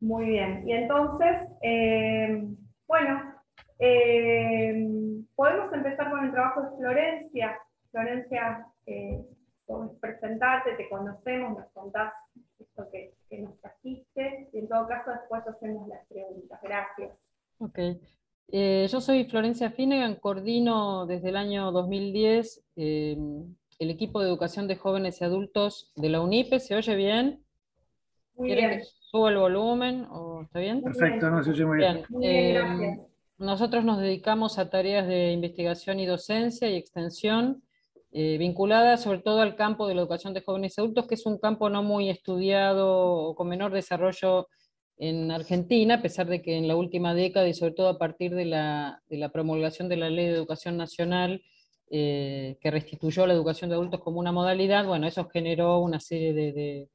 Muy bien. Y entonces, eh, bueno, eh, podemos empezar con el trabajo de Florencia. Florencia, eh, podemos presentarte, te conocemos, nos contás esto que, nos trajiste y en todo caso después hacemos las preguntas. Gracias. Ok. yo soy Florencia Finnegan, coordino desde el año 2010 el equipo de educación de jóvenes y adultos de la UNIPE. ¿Se oye bien? Muy bien. ¿Subo el volumen? ¿O ¿Está bien? Perfecto, no se oye muy bien. Eh, nosotros nos dedicamos a tareas de investigación y docencia y extensión, eh, vinculadas sobre todo al campo de la educación de jóvenes y adultos, que es un campo no muy estudiado o con menor desarrollo en Argentina, a pesar de que en la última década y sobre todo a partir de la, de la promulgación de la Ley de Educación Nacional, eh, que restituyó la educación de adultos como una modalidad, bueno, eso generó una serie de de,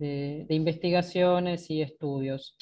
investigaciones y estudios.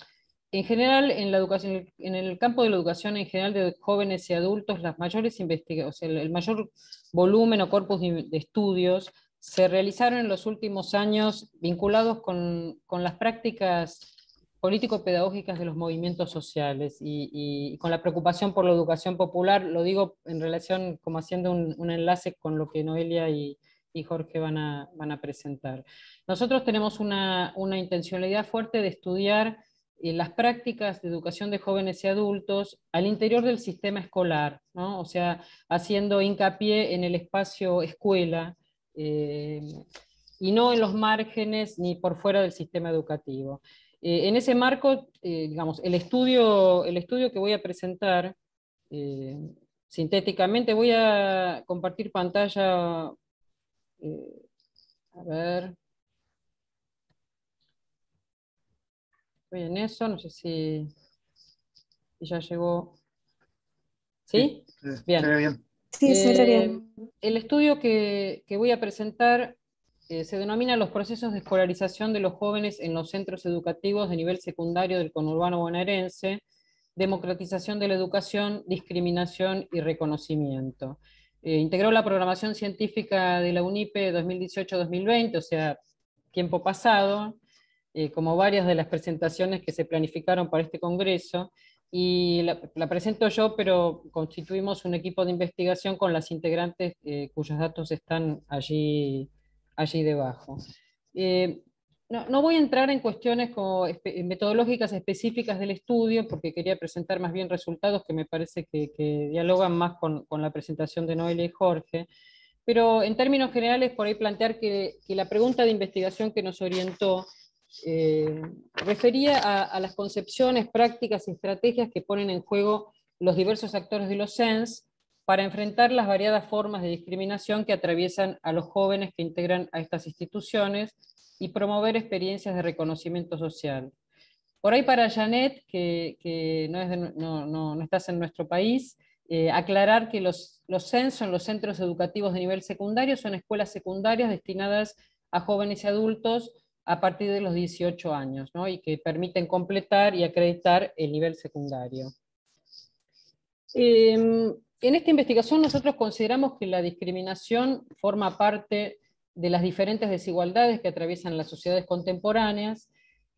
En general, en, la educación, en el campo de la educación en general de jóvenes y adultos, las mayores investigaciones, el, mayor volumen o corpus de, estudios se realizaron en los últimos años vinculados con, con las prácticas político-pedagógicas de los movimientos sociales y, con la preocupación por la educación popular, lo digo en relación como haciendo un, un enlace con lo que Noelia y, y Jorge van a, van a presentar. Nosotros tenemos una, una intencionalidad fuerte de estudiar eh, las prácticas de educación de jóvenes y adultos al interior del sistema escolar, ¿no? o sea, haciendo hincapié en el espacio escuela eh, y no en los márgenes ni por fuera del sistema educativo. Eh, en ese marco, digamos, el estudio, el estudio que voy a presentar, sintéticamente, voy a compartir pantalla eh, a ver. Estoy en eso, no sé si, ya llegó. ¿Sí? bien. Sí, se eh, bien. El estudio que, voy a presentar eh, se denomina los procesos de escolarización de los jóvenes en los centros educativos de nivel secundario del conurbano bonaerense, democratización de la educación, discriminación y reconocimiento. Eh, integró la programación científica de la UNIPE 2018-2020, o sea, tiempo pasado, eh, como varias de las presentaciones que se planificaron para este congreso, y la, presento yo, pero constituimos un equipo de investigación con las integrantes eh, cuyos datos están allí, allí debajo. No, voy a entrar en cuestiones metodológicas específicas del estudio, porque quería presentar más bien resultados que me parece que, dialogan más con, la presentación de Noelia y Jorge, pero en términos generales por ahí plantear que, la pregunta de investigación que nos orientó eh, refería a, las concepciones, prácticas y estrategias que ponen en juego los diversos actores de los SENS para enfrentar las variadas formas de discriminación que atraviesan a los jóvenes que integran a estas instituciones y promover experiencias de reconocimiento social. Por ahí para Janet, que, no, estás en nuestro país, eh, aclarar que los, los CENS son los centros educativos de nivel secundario, son escuelas secundarias destinadas a jóvenes y adultos a partir de los 18 años, ¿no? y que permiten completar y acreditar el nivel secundario. Em, en esta investigación nosotros consideramos que la discriminación forma parte de las diferentes desigualdades que atraviesan las sociedades contemporáneas.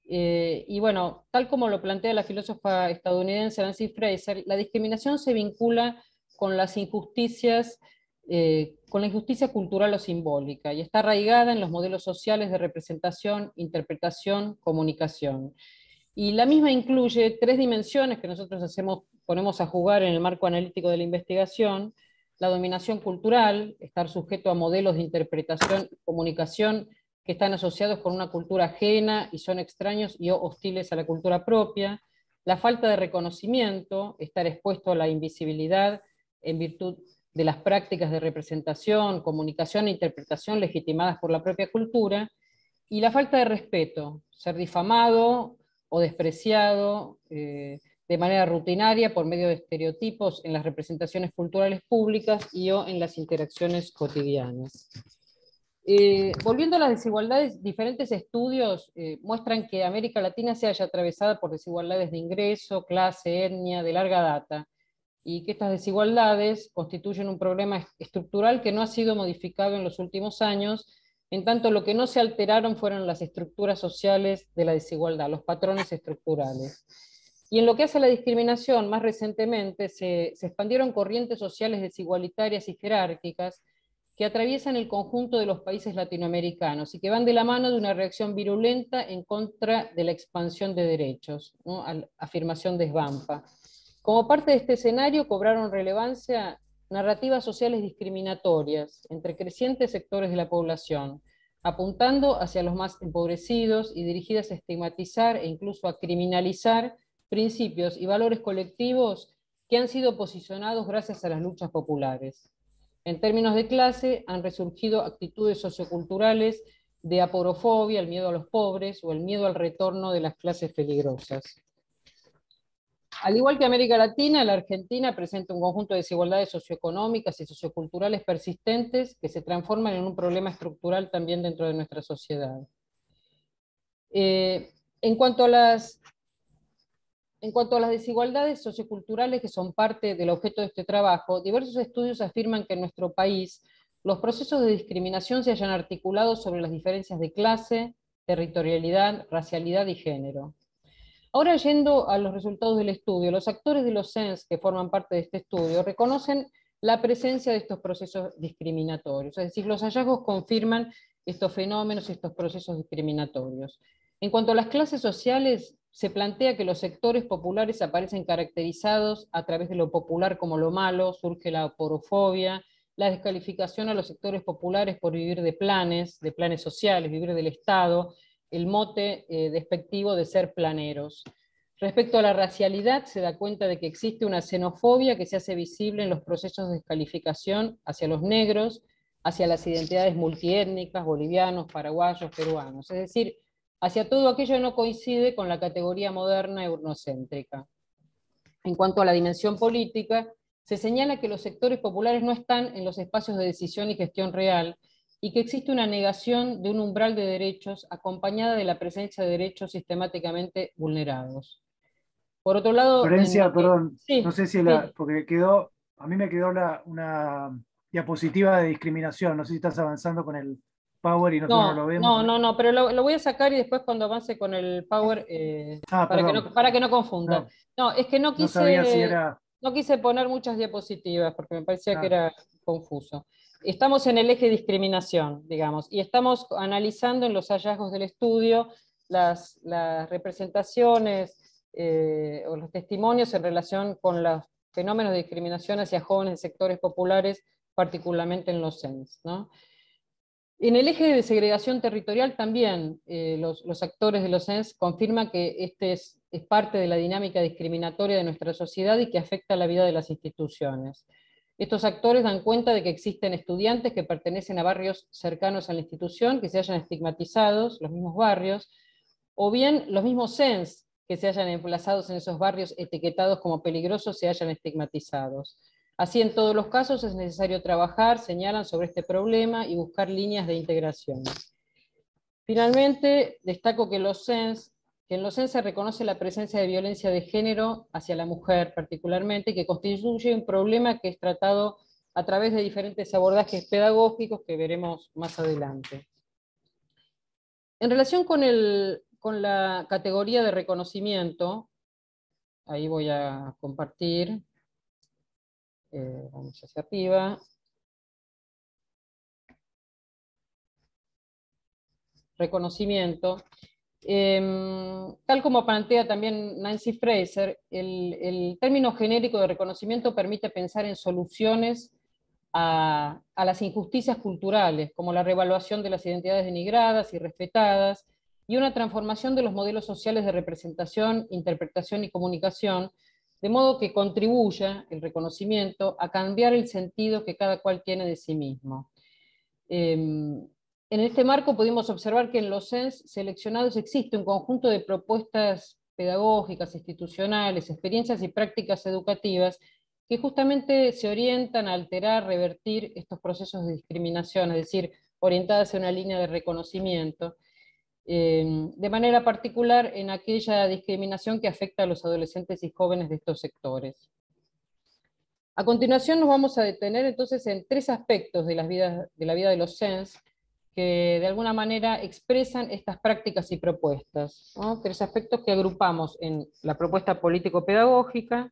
Eh, y bueno, tal como lo plantea la filósofa estadounidense Nancy Fraser, la discriminación se vincula con las injusticias, eh, con la injusticia cultural o simbólica, y está arraigada en los modelos sociales de representación, interpretación, comunicación. Y la misma incluye tres dimensiones que nosotros hacemos, ponemos a jugar en el marco analítico de la investigación, la dominación cultural, estar sujeto a modelos de interpretación y comunicación que están asociados con una cultura ajena y son extraños y hostiles a la cultura propia, la falta de reconocimiento, estar expuesto a la invisibilidad en virtud de las prácticas de representación, comunicación e interpretación legitimadas por la propia cultura, y la falta de respeto, ser difamado o despreciado, eh, de manera rutinaria por medio de estereotipos en las representaciones culturales públicas y o en las interacciones cotidianas. Eh, volviendo a las desigualdades, diferentes estudios eh, muestran que América Latina se haya atravesada por desigualdades de ingreso, clase, etnia, de larga data, y que estas desigualdades constituyen un problema estructural que no ha sido modificado en los últimos años, En tanto, lo que no se alteraron fueron las estructuras sociales de la desigualdad, los patrones estructurales. Y en lo que hace a la discriminación, más recientemente se, se expandieron corrientes sociales desigualitarias y jerárquicas que atraviesan el conjunto de los países latinoamericanos y que van de la mano de una reacción virulenta en contra de la expansión de derechos, ¿no? afirmación de Svampa. Como parte de este escenario cobraron relevancia narrativas sociales discriminatorias entre crecientes sectores de la población, apuntando hacia los más empobrecidos y dirigidas a estigmatizar e incluso a criminalizar principios y valores colectivos que han sido posicionados gracias a las luchas populares. En términos de clase, han resurgido actitudes socioculturales de aporofobia, el miedo a los pobres o el miedo al retorno de las clases peligrosas. Al igual que América Latina, la Argentina presenta un conjunto de desigualdades socioeconómicas y socioculturales persistentes que se transforman en un problema estructural también dentro de nuestra sociedad. Eh, en cuanto a las en cuanto a las desigualdades socioculturales que son parte del objeto de este trabajo, diversos estudios afirman que en nuestro país los procesos de discriminación se hayan articulado sobre las diferencias de clase, territorialidad, racialidad y género. Ahora yendo a los resultados del estudio, los actores de los SENS que forman parte de este estudio reconocen la presencia de estos procesos discriminatorios, es decir, los hallazgos confirman estos fenómenos estos procesos discriminatorios. En cuanto a las clases sociales, se plantea que los sectores populares aparecen caracterizados a través de lo popular como lo malo, surge la porofobia, la descalificación a los sectores populares por vivir de planes, de planes sociales, vivir del Estado, el mote eh, despectivo de ser planeros. Respecto a la racialidad, se da cuenta de que existe una xenofobia que se hace visible en los procesos de descalificación hacia los negros, hacia las identidades multiétnicas, bolivianos, paraguayos, peruanos. Es decir, hacia todo aquello que no coincide con la categoría moderna urnocéntrica. En cuanto a la dimensión política, se señala que los sectores populares no están en los espacios de decisión y gestión real y que existe una negación de un umbral de derechos acompañada de la presencia de derechos sistemáticamente vulnerados. Por otro lado... Florencia, perdón, no sé si la, porque quedó, a mí me quedó una diapositiva de discriminación, no sé si estás avanzando con el, Power y nosotros no, lo vemos. No, no, no, pero lo, voy a sacar y después cuando avance con el Power, eh, ah, para, que no, para, que no, confunda. No. es que no quise, no quise poner muchas diapositivas porque me parecía que era confuso. Estamos en el eje discriminación, digamos, y estamos analizando en los hallazgos del estudio las, las representaciones eh, o los testimonios en relación con los fenómenos de discriminación hacia jóvenes en sectores populares, particularmente en los CENS. ¿no? En el eje de segregación territorial también eh, los, actores de los CENS confirman que este es, parte de la dinámica discriminatoria de nuestra sociedad y que afecta la vida de las instituciones. Estos actores dan cuenta de que existen estudiantes que pertenecen a barrios cercanos a la institución, que se hayan estigmatizados, los mismos barrios, o bien los mismos CENS que se hayan emplazados en esos barrios etiquetados como peligrosos se hayan estigmatizados. Así, en todos los casos es necesario trabajar, señalan sobre este problema y buscar líneas de integración. Finalmente, destaco que, los SENS, que en los CENS se reconoce la presencia de violencia de género hacia la mujer particularmente, que constituye un problema que es tratado a través de diferentes abordajes pedagógicos que veremos más adelante. En relación con, con la categoría de reconocimiento, ahí voy a compartir, eh, vamos hacia arriba. Reconocimiento. Em, tal como plantea también Nancy Fraser, el, término genérico de reconocimiento permite pensar en soluciones a, a, las injusticias culturales, como la revaluación de las identidades denigradas y respetadas, y una transformación de los modelos sociales de representación, interpretación y comunicación, de modo que contribuya el reconocimiento a cambiar el sentido que cada cual tiene de sí mismo. Em, en este marco pudimos observar que en los CENS seleccionados existe un conjunto de propuestas pedagógicas, institucionales, experiencias y prácticas educativas que justamente se orientan a alterar, revertir estos procesos de discriminación, es decir, orientadas a una línea de reconocimiento, Em, de manera particular en aquella discriminación que afecta a los adolescentes y jóvenes de estos sectores. A continuación nos vamos a detener entonces en tres aspectos de la vida de, la vida de los SENS que de alguna manera expresan estas prácticas y propuestas. Tres aspectos que agrupamos en la propuesta político-pedagógica,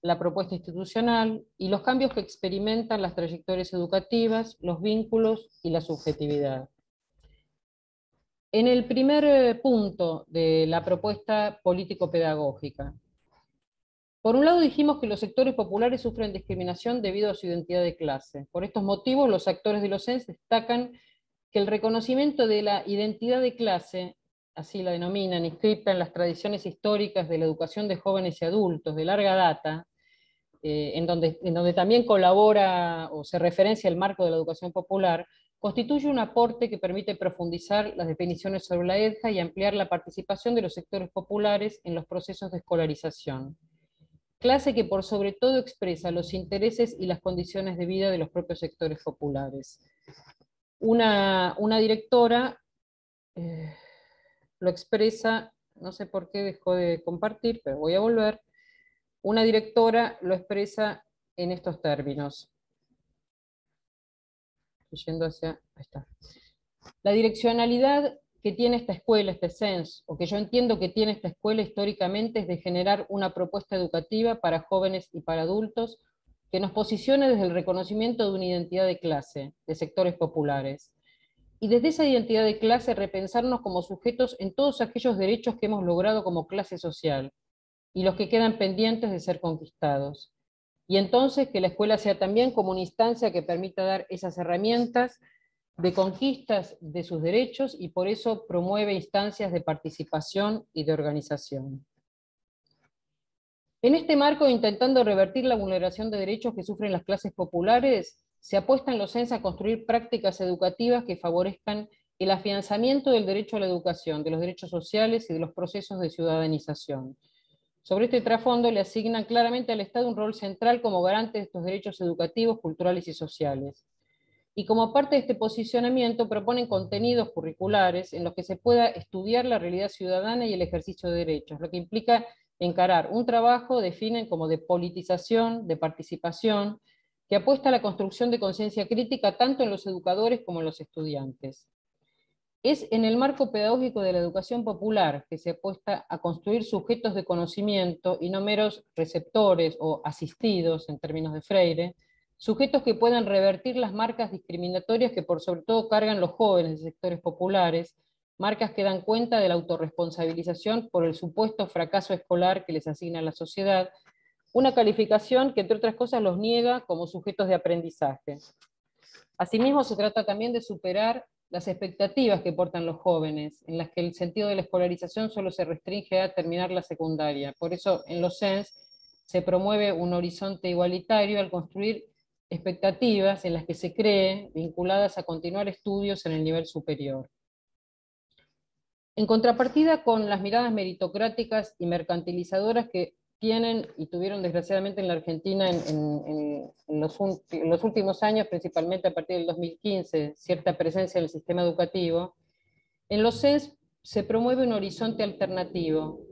la propuesta institucional y los cambios que experimentan las trayectorias educativas, los vínculos y la subjetividad. En el primer eh, punto de la propuesta político-pedagógica, por un lado dijimos que los sectores populares sufren discriminación debido a su identidad de clase. Por estos motivos, los actores de los CENS destacan que el reconocimiento de la identidad de clase, así la denominan, inscrita en las tradiciones históricas de la educación de jóvenes y adultos de larga data, eh, en, donde, en donde también colabora o se referencia el marco de la educación popular, constituye un aporte que permite profundizar las definiciones sobre la EDJA y ampliar la participación de los sectores populares en los procesos de escolarización. Clase que por sobre todo expresa los intereses y las condiciones de vida de los propios sectores populares una, directora eh, lo expresa, no sé por qué dejó de compartir, pero voy a volver, una directora lo expresa en estos términos. Yendo hacia, está. La direccionalidad que tiene esta escuela, este SENS, o que yo entiendo que tiene esta escuela históricamente, es de generar una propuesta educativa para jóvenes y para adultos que nos posicione desde el reconocimiento de una identidad de clase, de sectores populares. Y desde esa identidad de clase repensarnos como sujetos en todos aquellos derechos que hemos logrado como clase social y los que quedan pendientes de ser conquistados. Y entonces que la escuela sea también como una instancia que permita dar esas herramientas de conquistas de sus derechos y por eso promueve instancias de participación y de organización. En este marco, intentando revertir la vulneración de derechos que sufren las clases populares, se apuesta en los CENS a construir prácticas educativas que favorezcan el afianzamiento del derecho a la educación, de los derechos sociales y de los procesos de ciudadanización. Sobre este trasfondo le asignan claramente al Estado un rol central como garante de estos derechos educativos, culturales y sociales. Y como parte de este posicionamiento proponen contenidos curriculares en los que se pueda estudiar la realidad ciudadana y el ejercicio de derechos, lo que implica encarar un trabajo, definen como de politización, de participación, que apuesta a la construcción de conciencia crítica tanto en los educadores como en los estudiantes. Es en el marco pedagógico de la educación popular que se apuesta a construir sujetos de conocimiento y no meros receptores o asistidos, en términos de Freire, sujetos que puedan revertir las marcas discriminatorias que por sobre todo cargan los jóvenes de sectores populares marcas que dan cuenta de la autorresponsabilización por el supuesto fracaso escolar que les asigna la sociedad, una calificación que entre otras cosas los niega como sujetos de aprendizaje. Asimismo, se trata también de superar las expectativas que portan los jóvenes, en las que el sentido de la escolarización solo se restringe a terminar la secundaria. Por eso, en los CENS se promueve un horizonte igualitario al construir expectativas en las que se cree vinculadas a continuar estudios en el nivel superior. En contrapartida con las miradas meritocráticas y mercantilizadoras que tienen y tuvieron desgraciadamente en la Argentina en, los, últimos años, principalmente a partir del 2015, cierta presencia en el sistema educativo, en los CES se promueve un horizonte alternativo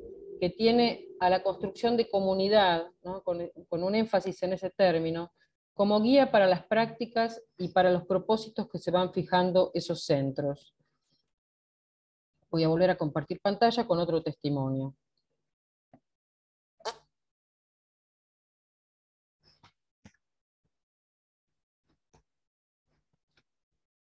que tiene a la construcción de comunidad, con, con un énfasis en ese término, como guía para las prácticas y para los propósitos que se van fijando esos centros voy a volver a compartir pantalla con otro testimonio.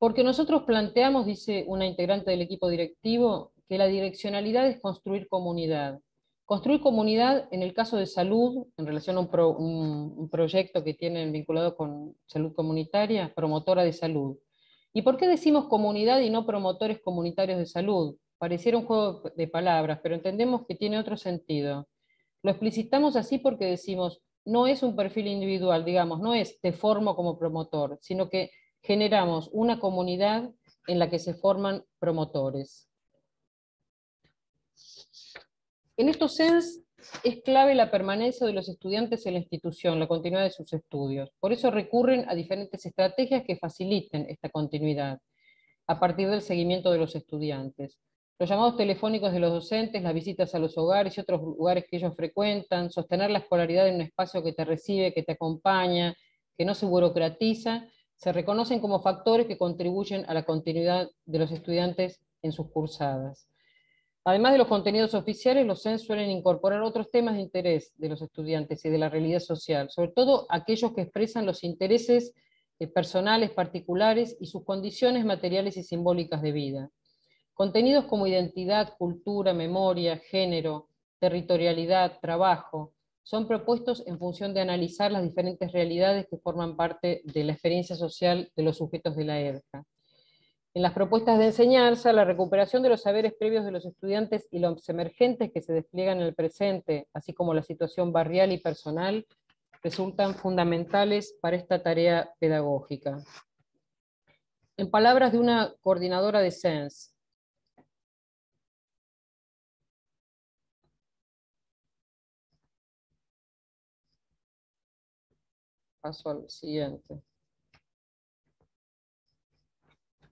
Porque nosotros planteamos, dice una integrante del equipo directivo, que la direccionalidad es construir comunidad. Construir comunidad, en el caso de salud, en relación a un, proyecto que tienen vinculado con salud comunitaria, promotora de salud. ¿Y por qué decimos comunidad y no promotores comunitarios de salud? Pareciera un juego de palabras, pero entendemos que tiene otro sentido. Lo explicitamos así porque decimos, no es un perfil individual, digamos, no es te formo como promotor, sino que generamos una comunidad en la que se forman promotores. En estos sens es clave la permanencia de los estudiantes en la institución, la continuidad de sus estudios. Por eso recurren a diferentes estrategias que faciliten esta continuidad, a partir del seguimiento de los estudiantes los llamados telefónicos de los docentes, las visitas a los hogares y otros lugares que ellos frecuentan, sostener la escolaridad en un espacio que te recibe, que te acompaña, que no se burocratiza, se reconocen como factores que contribuyen a la continuidad de los estudiantes en sus cursadas. Además de los contenidos oficiales, los CENS suelen incorporar otros temas de interés de los estudiantes y de la realidad social, sobre todo aquellos que expresan los intereses eh, personales particulares y sus condiciones materiales y simbólicas de vida. Contenidos como identidad, cultura, memoria, género, territorialidad, trabajo, son propuestos en función de analizar las diferentes realidades que forman parte de la experiencia social de los sujetos de la ERCA. En las propuestas de enseñanza, la recuperación de los saberes previos de los estudiantes y los emergentes que se despliegan en el presente, así como la situación barrial y personal, resultan fundamentales para esta tarea pedagógica. En palabras de una coordinadora de SENS, paso al siguiente.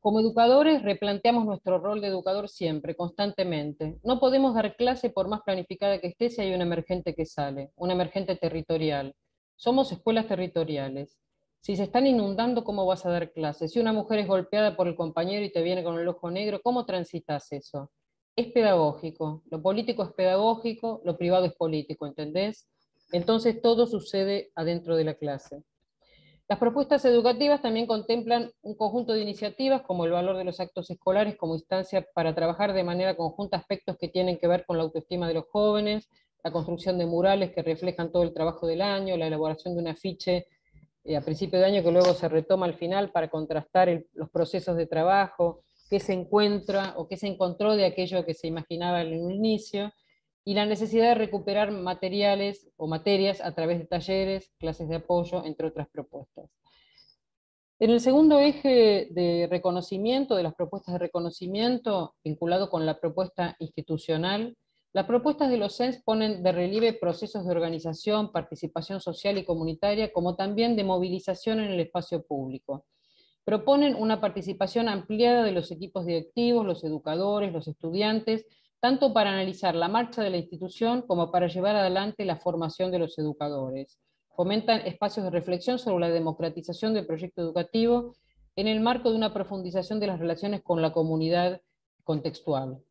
Como educadores replanteamos nuestro rol de educador siempre, constantemente. No podemos dar clase por más planificada que esté si hay un emergente que sale, un emergente territorial. Somos escuelas territoriales. Si se están inundando, ¿cómo vas a dar clase? Si una mujer es golpeada por el compañero y te viene con el ojo negro, ¿cómo transitas eso? Es pedagógico. Lo político es pedagógico, lo privado es político, ¿entendés? Entonces todo sucede adentro de la clase. Las propuestas educativas también contemplan un conjunto de iniciativas como el valor de los actos escolares como instancia para trabajar de manera conjunta aspectos que tienen que ver con la autoestima de los jóvenes, la construcción de murales que reflejan todo el trabajo del año, la elaboración de un afiche eh, a principio de año que luego se retoma al final para contrastar los procesos de trabajo, qué se encuentra o qué se encontró de aquello que se imaginaba en un inicio, y la necesidad de recuperar materiales o materias a través de talleres, clases de apoyo, entre otras propuestas. En el segundo eje de reconocimiento, de las propuestas de reconocimiento, vinculado con la propuesta institucional, las propuestas de los CENS ponen de relieve procesos de organización, participación social y comunitaria, como también de movilización en el espacio público. Proponen una participación ampliada de los equipos directivos, los educadores, los estudiantes, tanto para analizar la marcha de la institución como para llevar adelante la formación de los educadores. Fomentan espacios de reflexión sobre la democratización del proyecto educativo en el marco de una profundización de las relaciones con la comunidad contextual.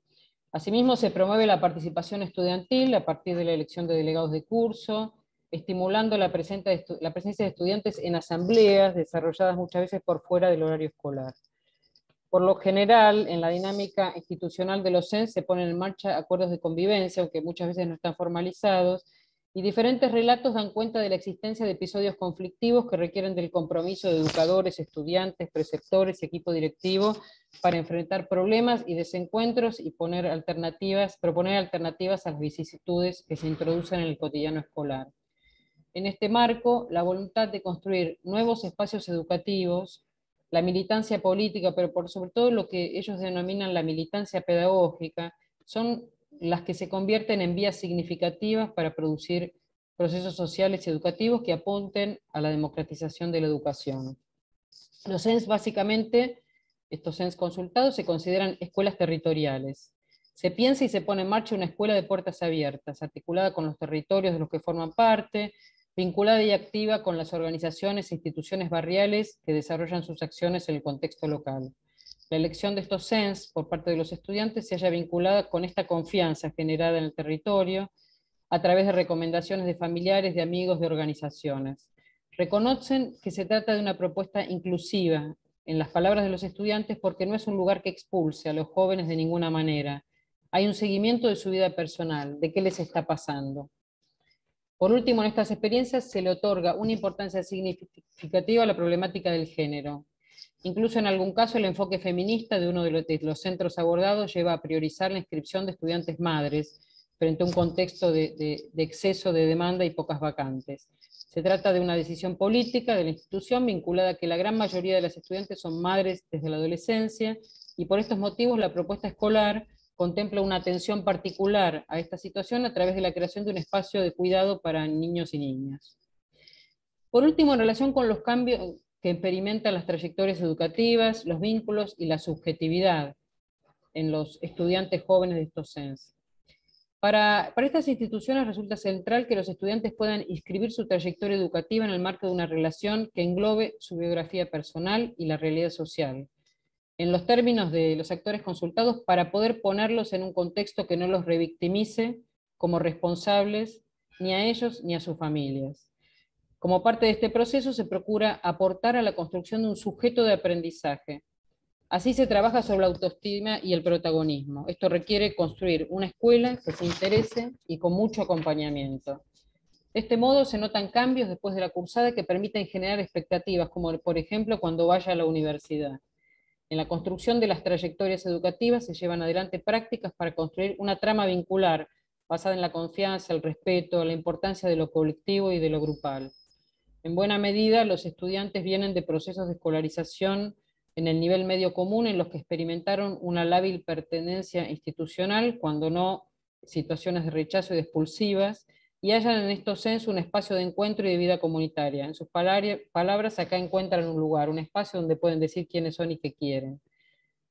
Asimismo, se promueve la participación estudiantil a partir de la elección de delegados de curso, estimulando la presencia de estudiantes en asambleas desarrolladas muchas veces por fuera del horario escolar. Por lo general, en la dinámica institucional de los CENS se ponen en marcha acuerdos de convivencia, aunque muchas veces no están formalizados, y diferentes relatos dan cuenta de la existencia de episodios conflictivos que requieren del compromiso de educadores, estudiantes, preceptores y equipo directivo para enfrentar problemas y desencuentros y poner alternativas, proponer alternativas a las vicisitudes que se introducen en el cotidiano escolar. En este marco, la voluntad de construir nuevos espacios educativos la militancia política, pero por sobre todo lo que ellos denominan la militancia pedagógica, son las que se convierten en vías significativas para producir procesos sociales y educativos que apunten a la democratización de la educación. Los CENS básicamente, estos CENS consultados, se consideran escuelas territoriales. Se piensa y se pone en marcha una escuela de puertas abiertas, articulada con los territorios de los que forman parte, vinculada y activa con las organizaciones e instituciones barriales que desarrollan sus acciones en el contexto local. La elección de estos CENS por parte de los estudiantes se haya vinculada con esta confianza generada en el territorio a través de recomendaciones de familiares, de amigos, de organizaciones. Reconocen que se trata de una propuesta inclusiva, en las palabras de los estudiantes, porque no es un lugar que expulse a los jóvenes de ninguna manera. Hay un seguimiento de su vida personal, de qué les está pasando. Por último, en estas experiencias se le otorga una importancia significativa a la problemática del género. Incluso en algún caso el enfoque feminista de uno de los centros abordados lleva a priorizar la inscripción de estudiantes madres frente a un contexto de, exceso de demanda y pocas vacantes. Se trata de una decisión política de la institución vinculada a que la gran mayoría de las estudiantes son madres desde la adolescencia y por estos motivos la propuesta escolar contempla una atención particular a esta situación a través de la creación de un espacio de cuidado para niños y niñas. Por último, en relación con los cambios que experimentan las trayectorias educativas, los vínculos y la subjetividad en los estudiantes jóvenes de estos CENS. Para, estas instituciones resulta central que los estudiantes puedan inscribir su trayectoria educativa en el marco de una relación que englobe su biografía personal y la realidad social, en los términos de los actores consultados para poder ponerlos en un contexto que no los revictimice como responsables ni a ellos ni a sus familias. Como parte de este proceso se procura aportar a la construcción de un sujeto de aprendizaje, Así se trabaja sobre la autoestima y el protagonismo. Esto requiere construir una escuela que se interese y con mucho acompañamiento. De este modo se notan cambios después de la cursada que permiten generar expectativas, como por ejemplo cuando vaya a la universidad. En la construcción de las trayectorias educativas se llevan adelante prácticas para construir una trama vincular basada en la confianza, el respeto, la importancia de lo colectivo y de lo grupal. En buena medida, los estudiantes vienen de procesos de escolarización en el nivel medio común en los que experimentaron una lábil pertenencia institucional, cuando no situaciones de rechazo y de expulsivas, y hallan en estos censos un espacio de encuentro y de vida comunitaria. En sus palabras, acá encuentran un lugar, un espacio donde pueden decir quiénes son y qué quieren.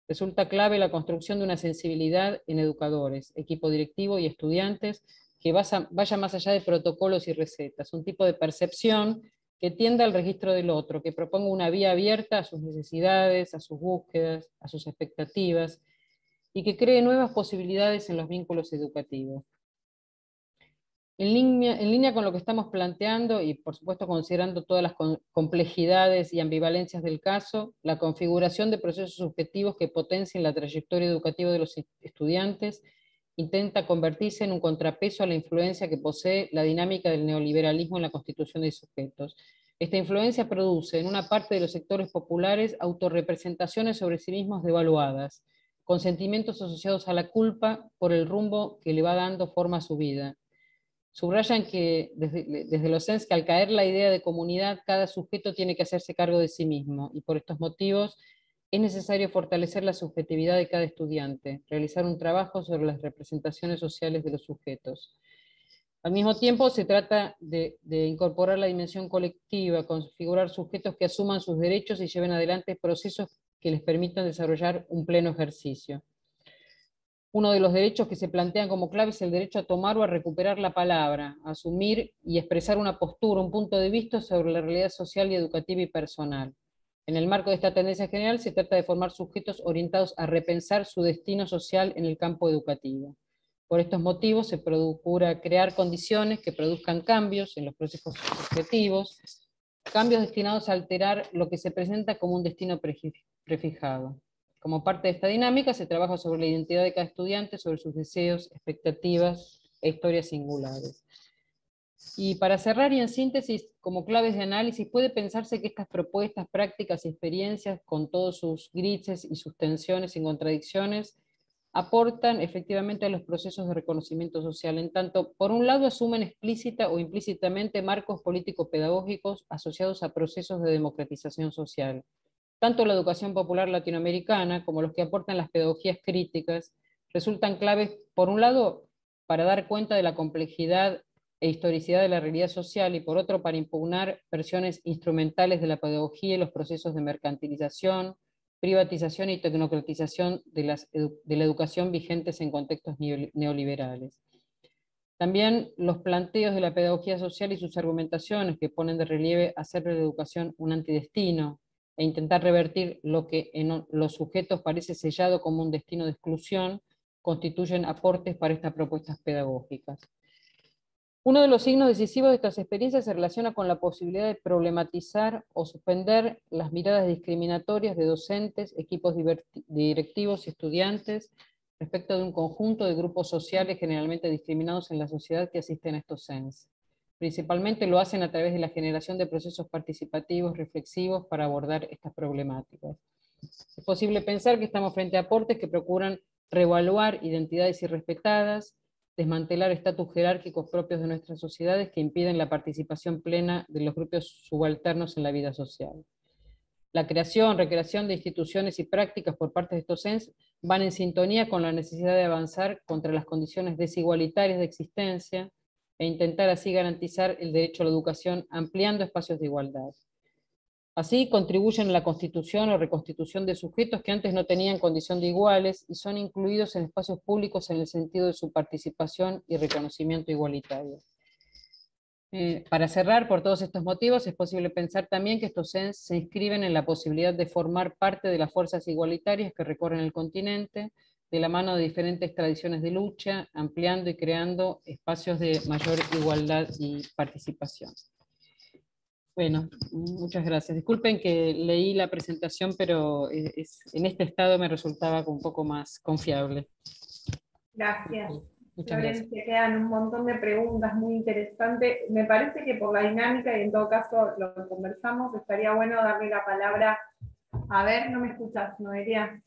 Resulta clave la construcción de una sensibilidad en educadores, equipo directivo y estudiantes que vaya más allá de protocolos y recetas, un tipo de percepción que tienda al registro del otro, que proponga una vía abierta a sus necesidades, a sus búsquedas, a sus expectativas, y que cree nuevas posibilidades en los vínculos educativos. En línea, con lo que estamos planteando, y por supuesto considerando todas las complejidades y ambivalencias del caso, la configuración de procesos subjetivos que potencien la trayectoria educativa de los estudiantes intenta convertirse en un contrapeso a la influencia que posee la dinámica del neoliberalismo en la constitución de sujetos. Esta influencia produce en una parte de los sectores populares autorrepresentaciones sobre sí mismos devaluadas, con sentimientos asociados a la culpa por el rumbo que le va dando forma a su vida. Subrayan que desde, los SENS que al caer la idea de comunidad, cada sujeto tiene que hacerse cargo de sí mismo, y por estos motivos es necesario fortalecer la subjetividad de cada estudiante, realizar un trabajo sobre las representaciones sociales de los sujetos. Al mismo tiempo, se trata de, incorporar la dimensión colectiva, configurar sujetos que asuman sus derechos y lleven adelante procesos que les permitan desarrollar un pleno ejercicio. Uno de los derechos que se plantean como clave es el derecho a tomar o a recuperar la palabra, a asumir y expresar una postura, un punto de vista sobre la realidad social y educativa y personal. En el marco de esta tendencia general se trata de formar sujetos orientados a repensar su destino social en el campo educativo. Por estos motivos se procura crear condiciones que produzcan cambios en los procesos subjetivos, cambios destinados a alterar lo que se presenta como un destino prefijado. Como parte de esta dinámica se trabaja sobre la identidad de cada estudiante, sobre sus deseos, expectativas e historias singulares. Y para cerrar y en síntesis, como claves de análisis, puede pensarse que estas propuestas, prácticas y experiencias, con todos sus grises y sus tensiones y contradicciones, aportan efectivamente a los procesos de reconocimiento social, en tanto, por un lado, asumen explícita o implícitamente marcos político-pedagógicos asociados a procesos de democratización social. Tanto la educación popular latinoamericana como los que aportan las pedagogías críticas resultan claves, por un lado, para dar cuenta de la complejidad e historicidad de la realidad social y por otro para impugnar versiones instrumentales de la pedagogía y los procesos de mercantilización, privatización y tecnocratización de, la educación vigentes en contextos neoliberales. También los planteos de la pedagogía social y sus argumentaciones que ponen de relieve hacer de la educación un antidestino e intentar revertir lo que en los sujetos parece sellado como un destino de exclusión, constituyen aportes para estas propuestas pedagógicas. Uno de los signos decisivos de estas experiencias se relaciona con la posibilidad de problematizar o suspender las miradas discriminatorias de docentes, equipos directivos y estudiantes respecto de un conjunto de grupos sociales generalmente discriminados en la sociedad que asisten a estos CENS. Principalmente lo hacen a través de la generación de procesos participativos reflexivos para abordar estas problemáticas. Es posible pensar que estamos frente a aportes que procuran reevaluar identidades irrespetadas, desmantelar estatus jerárquicos propios de nuestras sociedades que impiden la participación plena de los grupos subalternos en la vida social. La creación, recreación de instituciones y prácticas por parte de estos ENS van en sintonía con la necesidad de avanzar contra las condiciones desigualitarias de existencia e intentar así garantizar el derecho a la educación ampliando espacios de igualdad. Así contribuyen a la constitución o reconstitución de sujetos que antes no tenían condición de iguales y son incluidos en espacios públicos en el sentido de su participación y reconocimiento igualitario. Eh, para cerrar, por todos estos motivos, es posible pensar también que estos CENS se inscriben en la posibilidad de formar parte de las fuerzas igualitarias que recorren el continente, de la mano de diferentes tradiciones de lucha, ampliando y creando espacios de mayor igualdad y participación. Bueno, muchas gracias. Disculpen que leí la presentación, pero en este estado me resultaba un poco más confiable. Gracias. Florencia, quedan un montón de preguntas muy interesantes. Me parece que por la dinámica, y en todo caso lo que conversamos, estaría bueno darle la palabra. A ver, no me escuchas, Noelia.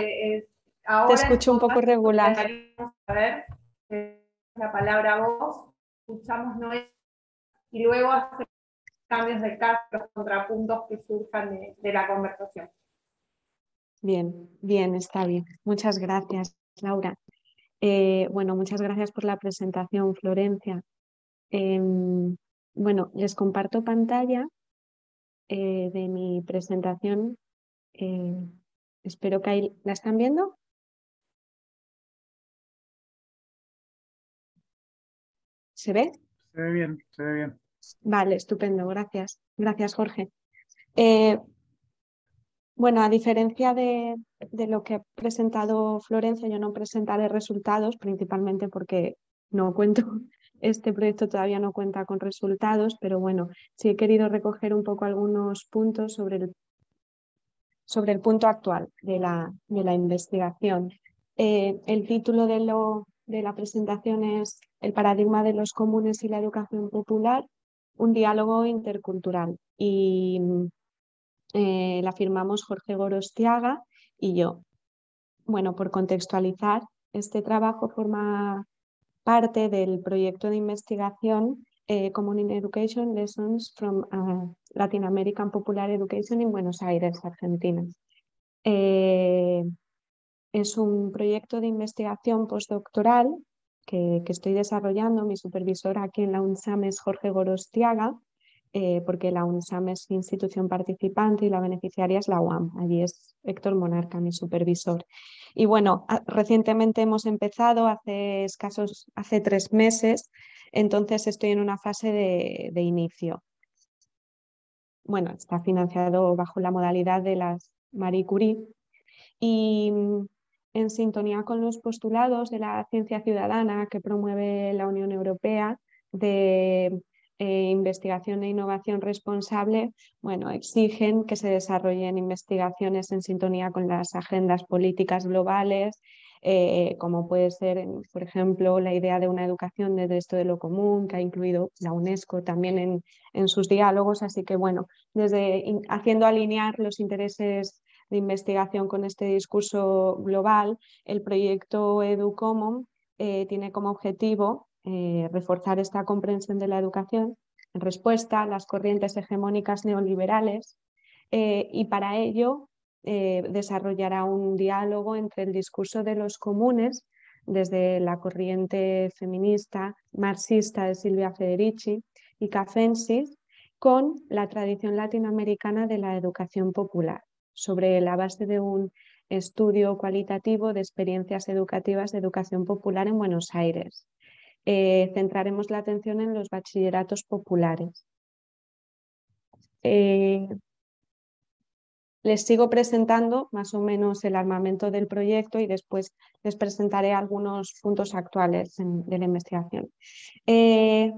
Eh, Te escucho un poco regular. A ver, eh, la palabra a vos. Escuchamos Noelia y luego hacer cambios de caso, los contrapuntos que surjan de, la conversación. Bien, bien, está bien. Muchas gracias, Laura. Eh, bueno, muchas gracias por la presentación, Florencia. Em, bueno, les comparto pantalla eh, de mi presentación. Espero que ahí la están viendo. ¿Se ve? Se ve bien, se ve bien. Vale, estupendo, gracias. Gracias, Jorge. Eh, bueno, a diferencia de, lo que ha presentado Florencia, yo no presentaré resultados, principalmente porque no cuento, este proyecto todavía no cuenta con resultados, pero bueno, sí he querido recoger un poco algunos puntos sobre el, sobre el punto actual de la, de la investigación. Eh, el título de, lo, de la presentación es El paradigma de los comunes y la educación popular un diálogo intercultural y eh, la firmamos Jorge Gorostiaga y yo. Bueno, por contextualizar, este trabajo forma parte del proyecto de investigación eh, Common Education Lessons from uh, Latin American Popular Education in Buenos Aires, Argentina. Eh, es un proyecto de investigación postdoctoral que, estoy desarrollando. Mi supervisor aquí en la UNSAM es Jorge Gorostiaga, eh, porque la UNSAM es institución participante y la beneficiaria es la UAM. Allí es Héctor Monarca, mi supervisor. Y bueno, recientemente hemos empezado, hace escasos, hace tres meses, entonces estoy en una fase de, de inicio. Bueno, está financiado bajo la modalidad de las Marie Curie. Y en sintonía con los postulados de la ciencia ciudadana que promueve la Unión Europea de eh, investigación e innovación responsable, bueno, exigen que se desarrollen investigaciones en sintonía con las agendas políticas globales, eh, como puede ser, por ejemplo, la idea de una educación desde esto de lo común, que ha incluido la UNESCO también en, en sus diálogos. Así que, bueno, desde haciendo alinear los intereses de investigación con este discurso global, el proyecto EduCommon eh, tiene como objetivo eh, reforzar esta comprensión de la educación en respuesta a las corrientes hegemónicas neoliberales eh, y para ello desarrollará un diálogo entre el discurso de los comunes desde la corriente feminista marxista de Silvia Federici y Cafensis con la tradición latinoamericana de la educación popular sobre la base de un estudio cualitativo de experiencias educativas de educación popular en Buenos Aires. Eh, centraremos la atención en los bachilleratos populares. Eh, les sigo presentando más o menos el armamento del proyecto y después les presentaré algunos puntos actuales de la investigación. Eh,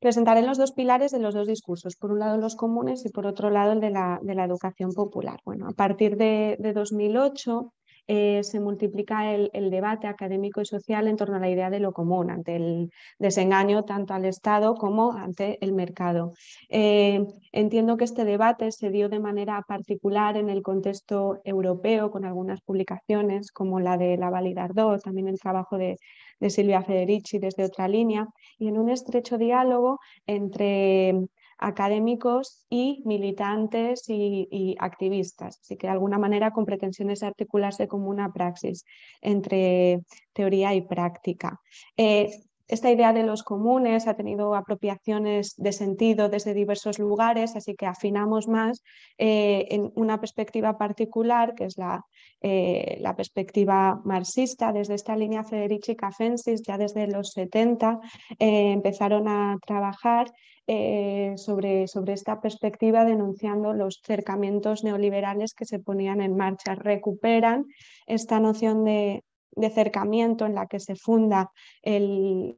Presentaré los dos pilares de los dos discursos, por un lado los comunes y por otro lado el de la, de la educación popular. Bueno, a partir de, 2008 eh, se multiplica el, debate académico y social en torno a la idea de lo común, ante el desengaño tanto al Estado como ante el mercado. Eh, entiendo que este debate se dio de manera particular en el contexto europeo, con algunas publicaciones como la de la Validar 2, también el trabajo de, de Silvia Federici desde otra línea, y en un estrecho diálogo entre académicos y militantes y, activistas, así que de alguna manera con pretensiones de articularse como una praxis entre teoría y práctica. Eh, esta idea de los comunes ha tenido apropiaciones de sentido desde diversos lugares, así que afinamos más eh, en una perspectiva particular, que es la, eh, la, perspectiva marxista. Desde esta línea Federici Cafensis, ya desde los 70, eh, empezaron a trabajar sobre, sobre esta perspectiva denunciando los cercamientos neoliberales que se ponían en marcha. Recuperan esta noción de, de acercamiento en la que se funda el,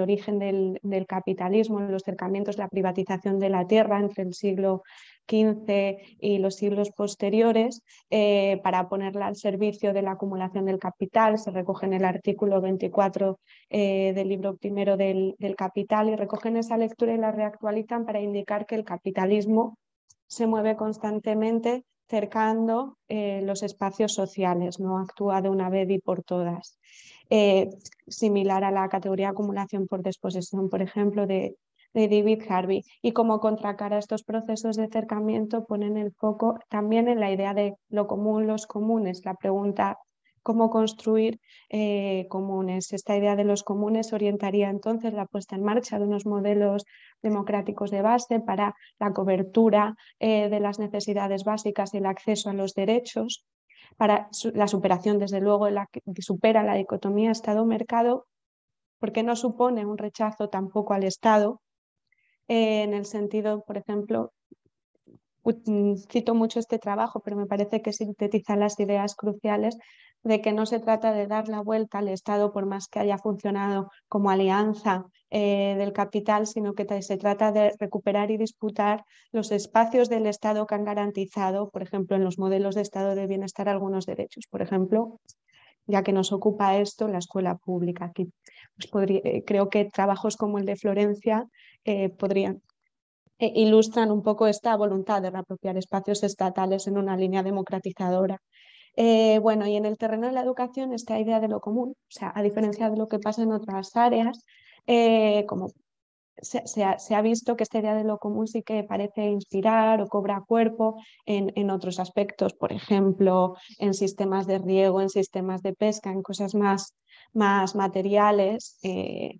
origen del, capitalismo, los acercamientos, la privatización de la tierra entre el siglo XV y los siglos posteriores, eh, para ponerla al servicio de la acumulación del capital. Se recoge en el artículo 24 eh, del libro primero del, del Capital y recogen esa lectura y la reactualizan para indicar que el capitalismo se mueve constantemente cercando eh, los espacios sociales, no actúa de una vez y por todas. Eh, similar a la categoría acumulación por desposesión, por ejemplo, de, David Harvey. Y como contracara estos procesos de acercamiento, ponen el foco también en la idea de lo común, los comunes. La pregunta cómo construir eh, comunes. Esta idea de los comunes orientaría entonces la puesta en marcha de unos modelos democráticos de base para la cobertura eh, de las necesidades básicas y el acceso a los derechos, para la superación, desde luego, que supera la dicotomía Estado-mercado, porque no supone un rechazo tampoco al Estado, eh, en el sentido, por ejemplo, cito mucho este trabajo, pero me parece que sintetiza las ideas cruciales de que no se trata de dar la vuelta al Estado por más que haya funcionado como alianza eh, del capital, sino que se trata de recuperar y disputar los espacios del Estado que han garantizado, por ejemplo, en los modelos de Estado de bienestar algunos derechos. Por ejemplo, ya que nos ocupa esto, la escuela pública. Aquí pues eh, creo que trabajos como el de Florencia eh, podrían ilustran un poco esta voluntad de reapropiar espacios estatales en una línea democratizadora eh, bueno, y en el terreno de la educación, esta idea de lo común, o sea, a diferencia de lo que pasa en otras áreas, eh, como se, ha, visto que esta idea de lo común sí que parece inspirar o cobra cuerpo en, otros aspectos, por ejemplo, en sistemas de riego, en sistemas de pesca, en cosas más, más materiales. Eh,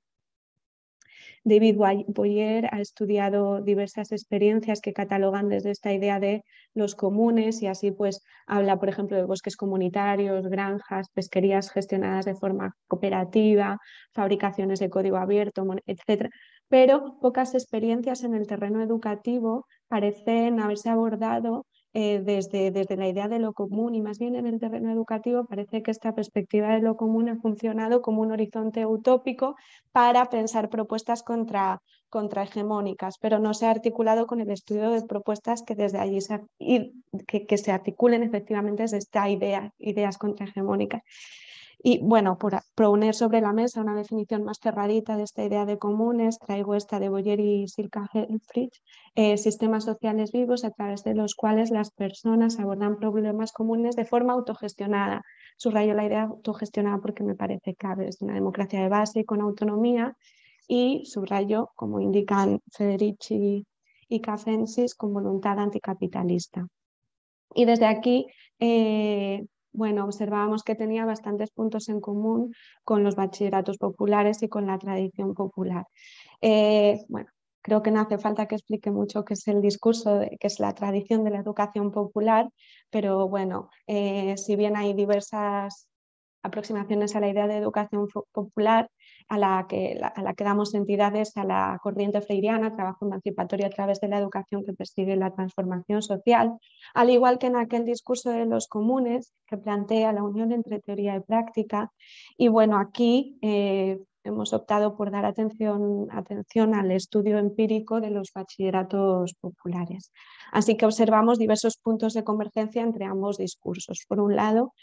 David Boyer ha estudiado diversas experiencias que catalogan desde esta idea de los comunes y así pues habla, por ejemplo, de bosques comunitarios, granjas, pesquerías gestionadas de forma cooperativa, fabricaciones de código abierto, etc. Pero pocas experiencias en el terreno educativo parecen haberse abordado eh, desde, desde la idea de lo común y más bien en el terreno educativo parece que esta perspectiva de lo común ha funcionado como un horizonte utópico para pensar propuestas contra, contrahegemónicas, pero no se ha articulado con el estudio de propuestas que desde allí se, que, que se articulen efectivamente desde esta idea, ideas contrahegemónicas. Y bueno, por poner sobre la mesa una definición más cerradita de esta idea de comunes, traigo esta de Boyer y Silka Helfrich, eh, sistemas sociales vivos a través de los cuales las personas abordan problemas comunes de forma autogestionada. Subrayo la idea autogestionada porque me parece clave, es una democracia de base y con autonomía y subrayo, como indican Federici y Cafensis, con voluntad anticapitalista. Y desde aquí eh, bueno, observábamos que tenía bastantes puntos en común con los bachilleratos populares y con la tradición popular. Eh, bueno, creo que no hace falta que explique mucho qué es el discurso, que es la tradición de la educación popular, pero bueno, eh, si bien hay diversas aproximaciones a la idea de educación popular, a la, que, a la que damos entidades a la corriente freiriana, trabajo emancipatorio a través de la educación que persigue la transformación social, al igual que en aquel discurso de los comunes que plantea la unión entre teoría y práctica. Y bueno, aquí eh, hemos optado por dar atención, al estudio empírico de los bachilleratos populares. Así que observamos diversos puntos de convergencia entre ambos discursos. Por un lado,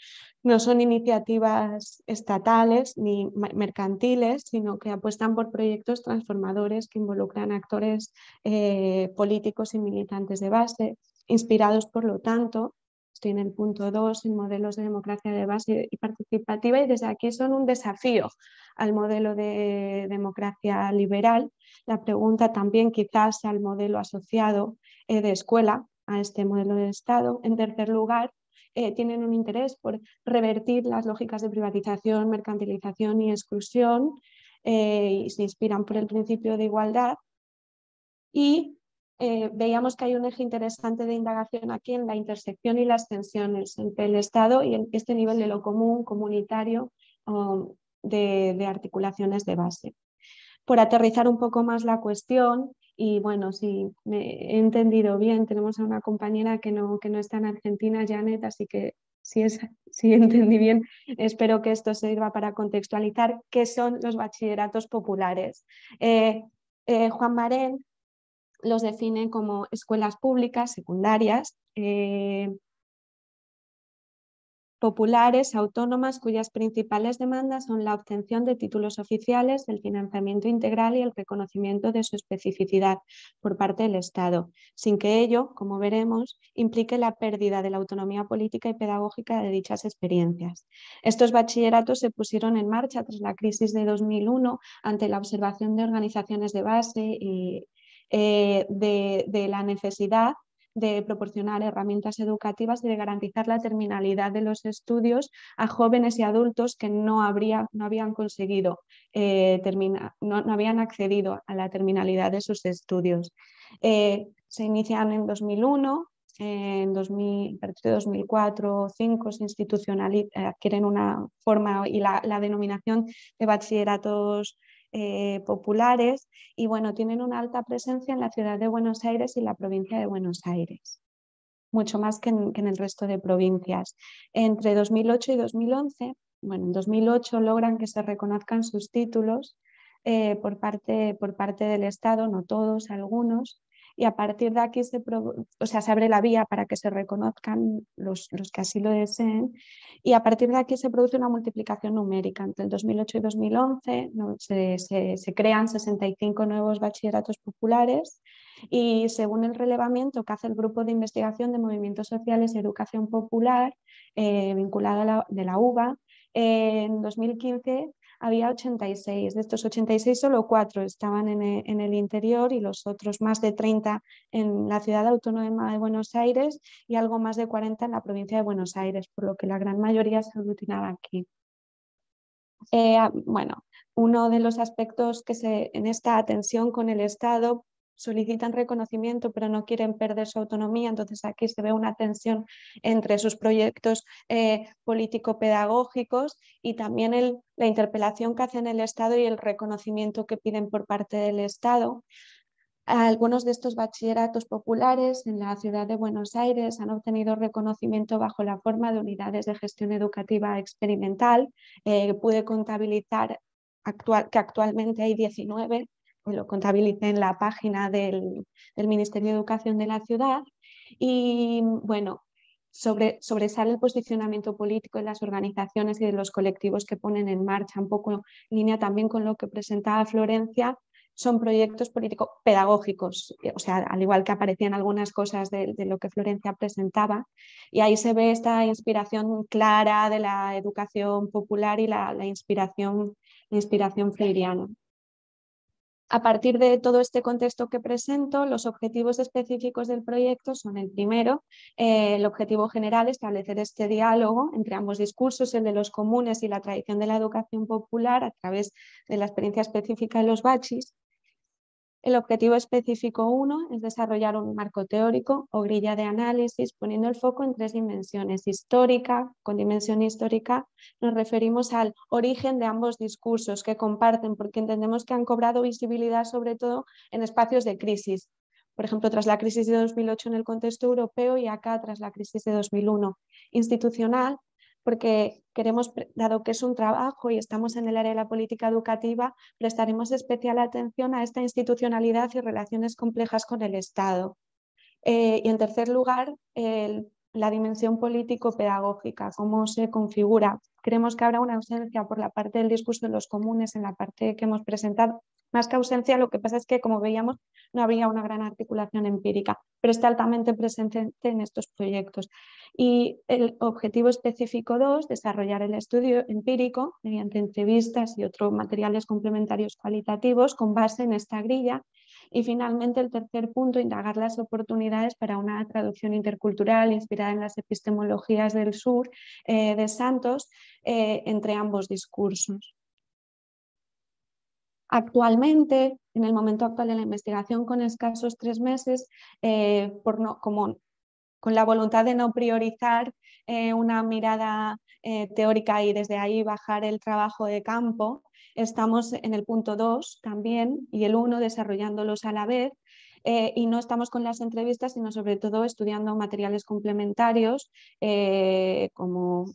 no son iniciativas estatales ni mercantiles, sino que apuestan por proyectos transformadores que involucran actores eh, políticos y militantes de base, inspirados, por lo tanto, estoy en el punto 2, en modelos de democracia de base y participativa, y desde aquí son un desafío al modelo de democracia liberal. La pregunta también quizás al modelo asociado eh, de escuela, a este modelo de Estado. En tercer lugar, eh, tienen un interés por revertir las lógicas de privatización, mercantilización y exclusión eh, y se inspiran por el principio de igualdad. Y eh, veíamos que hay un eje interesante de indagación aquí en la intersección y las tensiones entre el Estado y este nivel de lo común, comunitario, de, articulaciones de base. Por aterrizar un poco más la cuestión, y bueno, si he entendido bien, tenemos a una compañera que no, que no está en Argentina, Janet, así que si, es, si entendí bien, espero que esto sirva para contextualizar qué son los bachilleratos populares. Eh, eh, Juan Marén los define como escuelas públicas, secundarias, eh, populares, autónomas, cuyas principales demandas son la obtención de títulos oficiales, el financiamiento integral y el reconocimiento de su especificidad por parte del Estado, sin que ello, como veremos, implique la pérdida de la autonomía política y pedagógica de dichas experiencias. Estos bachilleratos se pusieron en marcha tras la crisis de 2001 ante la observación de organizaciones de base y eh, de, la necesidad de proporcionar herramientas educativas y de garantizar la terminalidad de los estudios a jóvenes y adultos que no, habría, no habían conseguido eh, terminar, no, habían accedido a la terminalidad de sus estudios. Eh, se inician en 2001, en 2000, a partir de 2004 o 2005 se institucionalizan, adquieren una forma y la, la denominación de bachilleratos eh, populares y bueno, tienen una alta presencia en la ciudad de Buenos Aires y la provincia de Buenos Aires, mucho más que en, el resto de provincias. Entre 2008 y 2011, bueno, en 2008 logran que se reconozcan sus títulos eh, por, parte, por parte del Estado, no todos, algunos, y a partir de aquí se, o sea, se abre la vía para que se reconozcan los, los, que así lo deseen y a partir de aquí se produce una multiplicación numérica. Entre el 2008 y 2011 se, crean 65 nuevos bachilleratos populares y según el relevamiento que hace el Grupo de Investigación de Movimientos Sociales y Educación Popular eh, vinculado a la, de la UBA, en 2015 había 86. De estos 86, solo cuatro estaban e, en el, interior y los otros más de 30 en la ciudad autónoma de Buenos Aires y algo más de 40 en la provincia de Buenos Aires, por lo que la gran mayoría se aglutinaba aquí. Eh, bueno, uno de los aspectos que se, en esta atención con el Estado solicitan reconocimiento pero no quieren perder su autonomía, entonces aquí se ve una tensión entre sus proyectos eh, político-pedagógicos y también el, la interpelación que hacen el Estado y el reconocimiento que piden por parte del Estado. Algunos de estos bachilleratos populares en la ciudad de Buenos Aires han obtenido reconocimiento bajo la forma de unidades de gestión educativa experimental. Eh, pude contabilizar actual, que actualmente hay 19 lo contabilicé en la página del, Ministerio de Educación de la ciudad. Y bueno, sobre, sobresale el posicionamiento político de las organizaciones y de los colectivos que ponen en marcha, un poco en línea también con lo que presentaba Florencia, son proyectos políticos pedagógicos, o sea, al igual que aparecían algunas cosas de, lo que Florencia presentaba, y ahí se ve esta inspiración clara de la educación popular y la, inspiración, la inspiración freiriana. A partir de todo este contexto que presento, los objetivos específicos del proyecto son el primero, eh, el objetivo general, establecer este diálogo entre ambos discursos, el de los comunes y la tradición de la educación popular a través de la experiencia específica de los bachis, el objetivo específico 1 es desarrollar un marco teórico o grilla de análisis poniendo el foco en tres dimensiones. Histórica, con dimensión histórica nos referimos al origen de ambos discursos que comparten porque entendemos que han cobrado visibilidad sobre todo en espacios de crisis. Por ejemplo, tras la crisis de 2008 en el contexto europeo y acá tras la crisis de 2001. Institucional, porque queremos, dado que es un trabajo y estamos en el área de la política educativa, prestaremos especial atención a esta institucionalidad y relaciones complejas con el Estado. Eh, y en tercer lugar, la dimensión político-pedagógica, cómo se configura. Creemos que habrá una ausencia por la parte del discurso de los comunes en la parte que hemos presentado, más que ausencia, lo que pasa es que, como veíamos, no habría una gran articulación empírica, pero está altamente presente en estos proyectos. Y el objetivo específico 2, desarrollar el estudio empírico mediante entrevistas y otros materiales complementarios cualitativos con base en esta grilla. Y finalmente, el tercer punto, indagar las oportunidades para una traducción intercultural inspirada en las epistemologías del sur eh, de Santos eh, entre ambos discursos. Actualmente, en el momento actual de la investigación, con escasos tres meses, eh, por no, como, con la voluntad de no priorizar una mirada teórica y desde ahí bajar el trabajo de campo, estamos en el punto 2 también y el 1 desarrollándolos a la vez. y no estamos con las entrevistas, sino sobre todo estudiando materiales complementarios como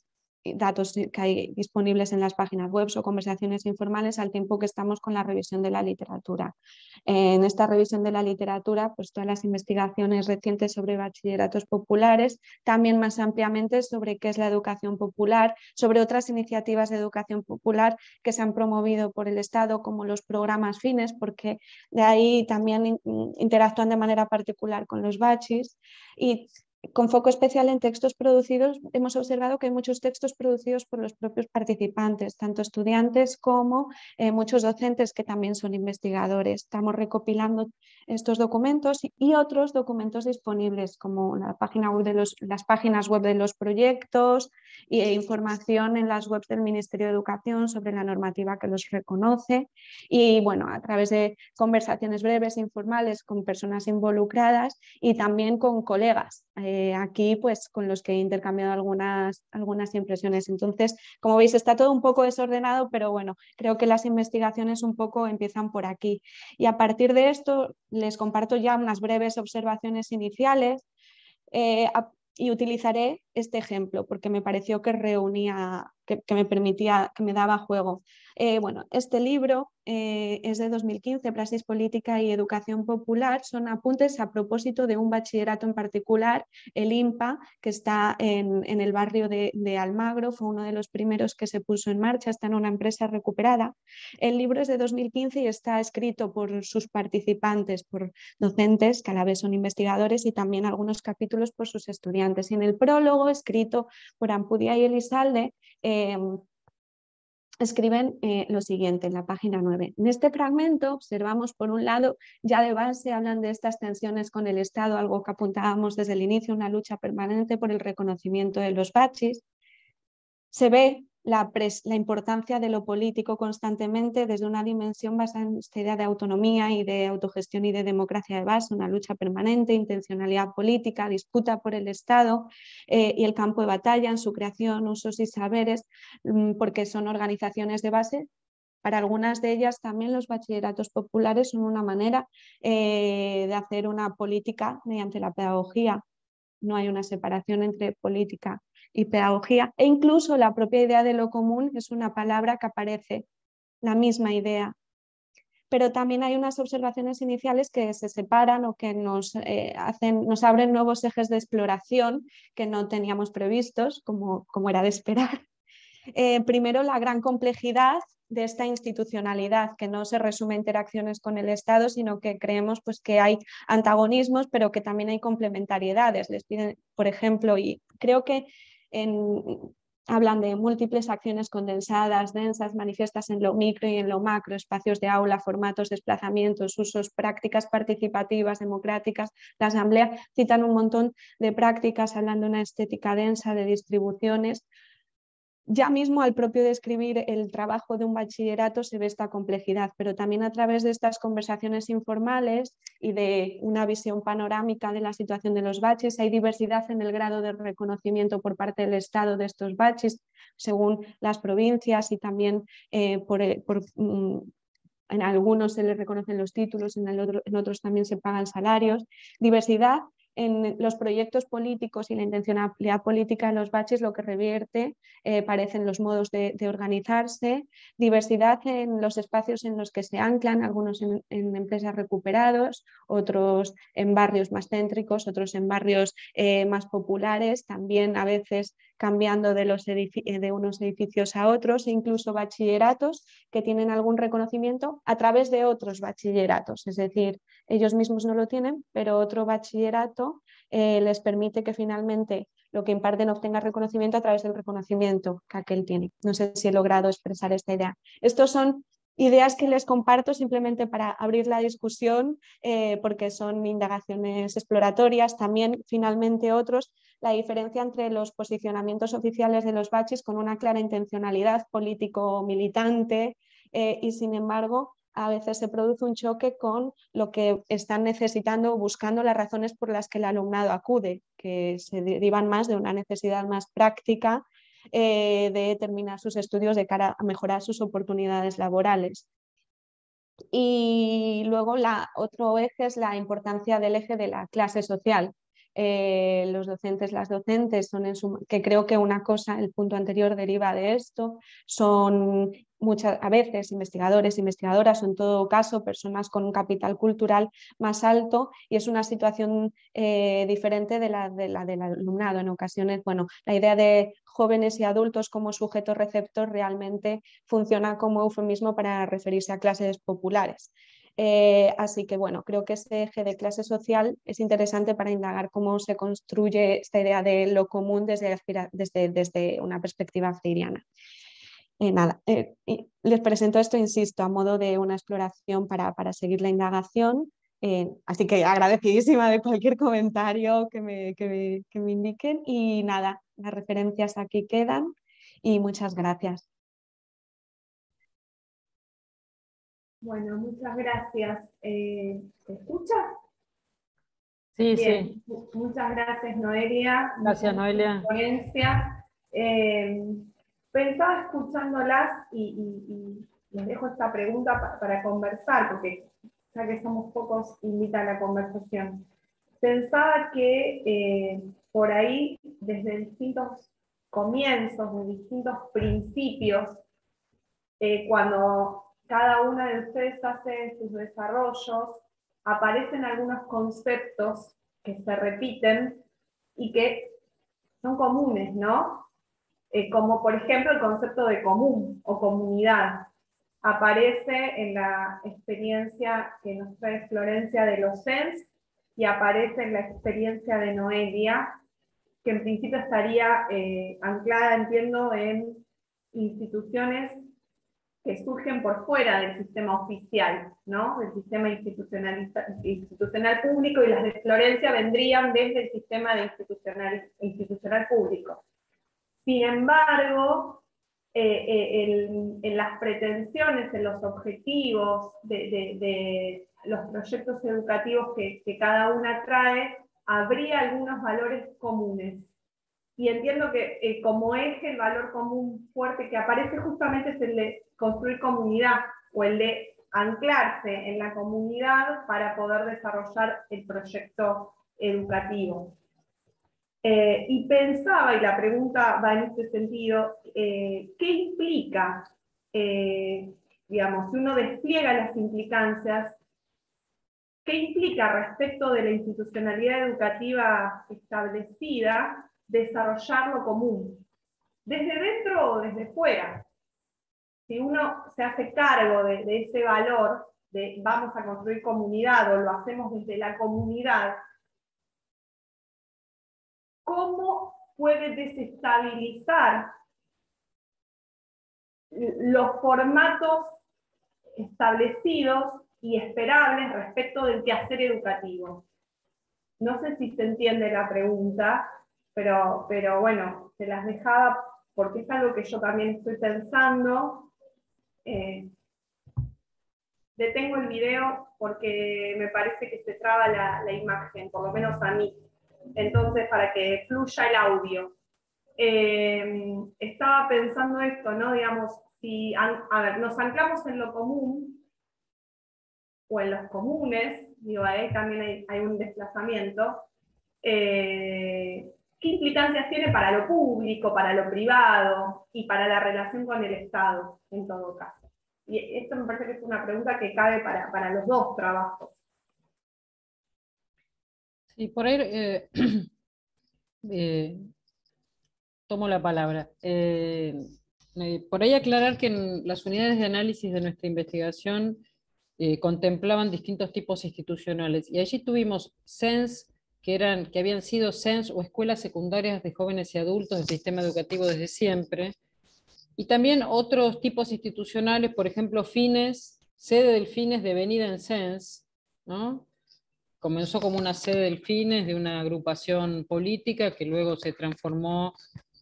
datos que hay disponibles en las páginas web o conversaciones informales al tiempo que estamos con la revisión de la literatura. En esta revisión de la literatura, pues todas las investigaciones recientes sobre bachilleratos populares, también más ampliamente sobre qué es la educación popular, sobre otras iniciativas de educación popular que se han promovido por el Estado, como los programas fines, porque de ahí también interactúan de manera particular con los bachis y con foco especial en textos producidos, hemos observado que hay muchos textos producidos por los propios participantes, tanto estudiantes como eh, muchos docentes que también son investigadores. Estamos recopilando estos documentos y otros documentos disponibles, como las páginas web de los proyectos e información en las webs del Ministerio de Educación sobre la normativa que los reconoce. Y bueno, a través de conversaciones breves, informales con personas involucradas y también con colegas. Eh, eh, aquí pues con los que he intercambiado algunas, algunas impresiones. Entonces, como veis, está todo un poco desordenado, pero bueno, creo que las investigaciones un poco empiezan por aquí. Y a partir de esto les comparto ya unas breves observaciones iniciales. Eh, y utilizaré este ejemplo porque me pareció que reunía, que, me permitía, que me daba juego. Eh, bueno, este libro eh, es de 2015, Praxis Política y Educación Popular. Son apuntes a propósito de un bachillerato en particular, el IMPA, que está en, el barrio de, Almagro. Fue uno de los primeros que se puso en marcha, está en una empresa recuperada. El libro es de 2015 y está escrito por sus participantes, por docentes, que a la vez son investigadores, y también algunos capítulos por sus estudiantes. Y en el prólogo escrito por Ampudia y Elizalde, em, escriben eh, lo siguiente en la página 9. En este fragmento observamos, por un lado, ya de base hablan de estas tensiones con el Estado, algo que apuntábamos desde el inicio, una lucha permanente por el reconocimiento de los bachis. Se ve la, importancia de lo político constantemente desde una dimensión basada en esta idea de autonomía y de autogestión y de democracia de base, una lucha permanente, intencionalidad política, disputa por el Estado eh, y el campo de batalla en su creación, usos y saberes, mm, porque son organizaciones de base. Para algunas de ellas también los bachilleratos populares son una manera eh, de hacer una política mediante la pedagogía. No hay una separación entre política y pedagogía, e incluso la propia idea de lo común es una palabra que aparece, la misma idea. Pero también hay unas observaciones iniciales que se separan o que nos, eh, hacen, nos abren nuevos ejes de exploración que no teníamos previstos, como, como era de esperar. Eh, primero, la gran complejidad de esta institucionalidad, que no se resume a interacciones con el Estado, sino que creemos pues, que hay antagonismos, pero que también hay complementariedades. Les piden, por ejemplo, y creo que hablan de múltiples acciones condensadas, densas, manifiestas en lo micro y en lo macro, espacios de aula, formatos, desplazamientos, usos, prácticas participativas, democráticas. La Asamblea citan un montón de prácticas hablando de una estética densa de distribuciones, ya mismo al propio describir el trabajo de un bachillerato se ve esta complejidad, pero también a través de estas conversaciones informales y de una visión panorámica de la situación de los baches, hay diversidad en el grado de reconocimiento por parte del Estado de estos baches, según las provincias y también eh, por, eh, mm, en algunos se les reconocen los títulos, en, en otros también se pagan salarios. Diversidad en los proyectos políticos y la intencionalidad política de los baches lo que revierte eh, parecen los modos de, organizarse, diversidad en los espacios en los que se anclan, algunos en, empresas recuperados, otros en barrios más céntricos, otros en barrios eh, más populares, también a veces cambiando de, los de unos edificios a otros, e incluso bachilleratos que tienen algún reconocimiento a través de otros bachilleratos, es decir, ellos mismos no lo tienen, pero otro bachillerato eh, les permite que finalmente lo que imparten obtenga reconocimiento a través del reconocimiento que aquel tiene. No sé si he logrado expresar esta idea. Estos son ideas que les comparto simplemente para abrir la discusión, eh, porque son indagaciones exploratorias. También, finalmente, otros, la diferencia entre los posicionamientos oficiales de los baches con una clara intencionalidad político-militante eh, y, sin embargo, a veces se produce un choque con lo que están necesitando buscando las razones por las que el alumnado acude, que se derivan más de una necesidad más práctica eh, de terminar sus estudios de cara a mejorar sus oportunidades laborales. Y luego la, otro eje es la importancia del eje de la clase social. Eh, los docentes, las docentes son en que creo que una cosa, el punto anterior deriva de esto, son muchas a veces investigadores, investigadoras o en todo caso personas con un capital cultural más alto y es una situación eh, diferente de la, de la, del alumnado. En ocasiones, bueno, la idea de jóvenes y adultos como sujetos receptor realmente funciona como eufemismo para referirse a clases populares. Eh, así que bueno, creo que ese eje de clase social es interesante para indagar cómo se construye esta idea de lo común desde, una perspectiva freiriana. Eh, nada, eh, les presento esto, insisto, a modo de una exploración para, para seguir la indagación. así que agradecidísima de cualquier comentario que me, que me indiquen y nada, las referencias aquí quedan y muchas gracias. Bueno, muchas gracias. Eh, ¿Se escucha? Sí, sí. Muchas gracias, Noelia. Gracias, Noelia. Eh, pensaba escuchándolas y, les dejo esta pregunta para, conversar, porque ya que somos pocos, invita a la conversación. Pensaba que eh, por ahí, desde distintos comienzos, de distintos principios, cuando cada una de ustedes hace sus desarrollos, aparecen algunos conceptos que se repiten y que son comunes, ¿no? Eh, como por ejemplo el concepto de común o comunidad. Aparece en la experiencia que nos trae Florencia de los SENS y aparece en la experiencia de Noelia, que en principio estaría eh, anclada, entiendo, en instituciones que surgen por fuera del sistema oficial, ¿no? del sistema institucional público, y las de Florencia vendrían desde el sistema de institucional, institucional público. Sin embargo, eh, eh, en las pretensiones, en los objetivos de, los proyectos educativos que, que cada una trae, habría algunos valores comunes y entiendo que eh, como eje el valor común fuerte que aparece justamente es el de construir comunidad o el de anclarse en la comunidad para poder desarrollar el proyecto educativo. Eh, y pensaba, y la pregunta va en este sentido, eh, ¿qué implica, digamos, si uno despliega las implicancias, qué implica respecto de la institucionalidad educativa establecida desarrollar lo común, desde dentro o desde fuera. Si uno se hace cargo de, ese valor, de vamos a construir comunidad o lo hacemos desde la comunidad, ¿cómo puede desestabilizar los formatos establecidos y esperables respecto del quehacer educativo? No sé si se entiende la pregunta, pero, pero bueno, se las dejaba porque es algo que yo también estoy pensando. Eh, detengo el video porque me parece que se traba la, imagen, por lo menos a mí. Entonces, para que fluya el audio. Eh, estaba pensando esto, ¿no? Digamos, si, a ver, nos anclamos en lo común o en los comunes, digo, ahí también hay, un desplazamiento. Eh, ¿Qué implicancias tiene para lo público, para lo privado y para la relación con el Estado, en todo caso? Y esto me parece que es una pregunta que cabe para, los dos trabajos. Sí, por ahí eh, eh, tomo la palabra. Eh, por ahí aclarar que las unidades de análisis de nuestra investigación contemplaban distintos tipos institucionales y allí tuvimos SENS, que, eran, que habían sido SENS o escuelas secundarias de jóvenes y adultos del sistema educativo desde siempre, y también otros tipos institucionales, por ejemplo, FINES, sede del FINES devenida en SENS, ¿no? comenzó como una sede del FINES de una agrupación política que luego se transformó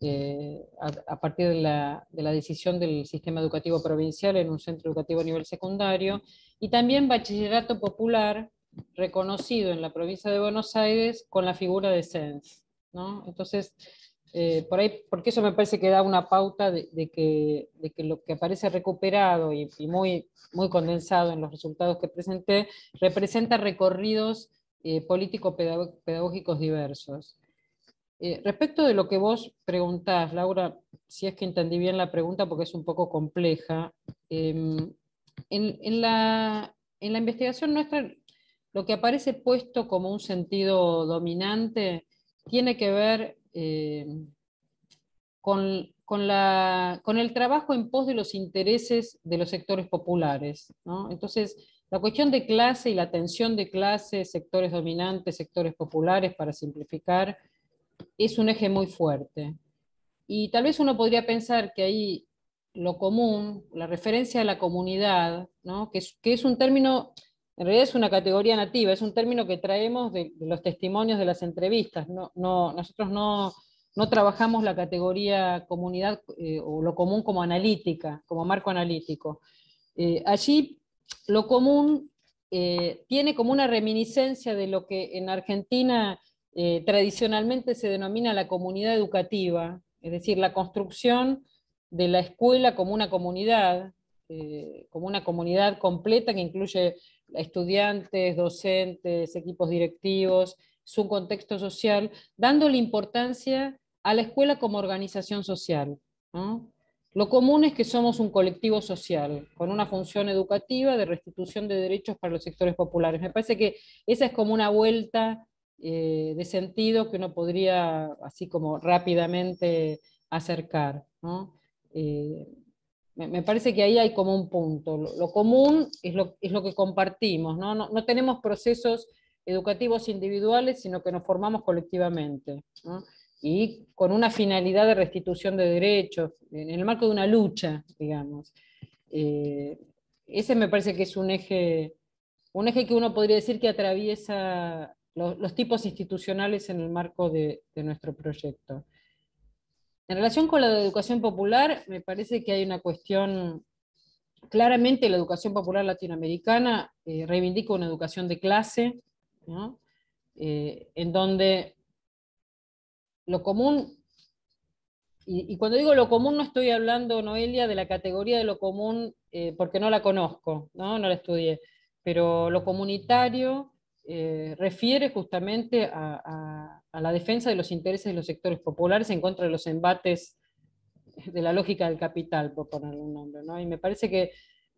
eh, a, partir de la, decisión del sistema educativo provincial en un centro educativo a nivel secundario, y también bachillerato popular reconocido en la provincia de Buenos Aires con la figura de SENS. ¿no? Entonces, eh, por ahí, porque eso me parece que da una pauta de, que, lo que aparece recuperado y, muy, muy condensado en los resultados que presenté, representa recorridos eh, político-pedagógicos diversos. Eh, respecto de lo que vos preguntás, Laura, si es que entendí bien la pregunta porque es un poco compleja, em, en, la, investigación nuestra lo que aparece puesto como un sentido dominante tiene que ver eh, con, el trabajo en pos de los intereses de los sectores populares. Entonces, la cuestión de clase y la tensión de clase, sectores dominantes, sectores populares, para simplificar, es un eje muy fuerte. Y tal vez uno podría pensar que ahí lo común, la referencia a la comunidad, es, que, es, un término, en realidad es una categoría nativa, es un término que traemos de, los testimonios de las entrevistas. No, no, nosotros no, trabajamos la categoría comunidad eh, o lo común como analítica, como marco analítico. Eh, allí lo común eh, tiene como una reminiscencia de lo que en Argentina tradicionalmente se denomina la comunidad educativa, es decir, la construcción de la escuela como una comunidad, como una comunidad completa que incluye estudiantes, docentes, equipos directivos, su contexto social, dándole importancia a la escuela como organización social. Lo común es que somos un colectivo social, con una función educativa de restitución de derechos para los sectores populares. Me parece que esa es como una vuelta eh, de sentido que uno podría así como rápidamente acercar. Eh, me, parece que ahí hay como un punto. Lo, común es lo, es lo, que compartimos, ¿no? ¿no? tenemos procesos educativos individuales, sino que nos formamos colectivamente. Y con una finalidad de restitución de derechos, en el marco de una lucha, digamos. Eh, ese me parece que es un eje, un eje que uno podría decir que atraviesa los, tipos institucionales en el marco de, nuestro proyecto. En relación con la educación popular, me parece que hay una cuestión, claramente la educación popular latinoamericana eh, reivindica una educación de clase, eh, en donde lo común, y, cuando digo lo común no estoy hablando, Noelia, de la categoría de lo común, eh, porque no la conozco, ¿no? no la estudié, pero lo comunitario eh, refiere justamente a, la defensa de los intereses de los sectores populares en contra de los embates de la lógica del capital, por ponerle un nombre. Y me parece que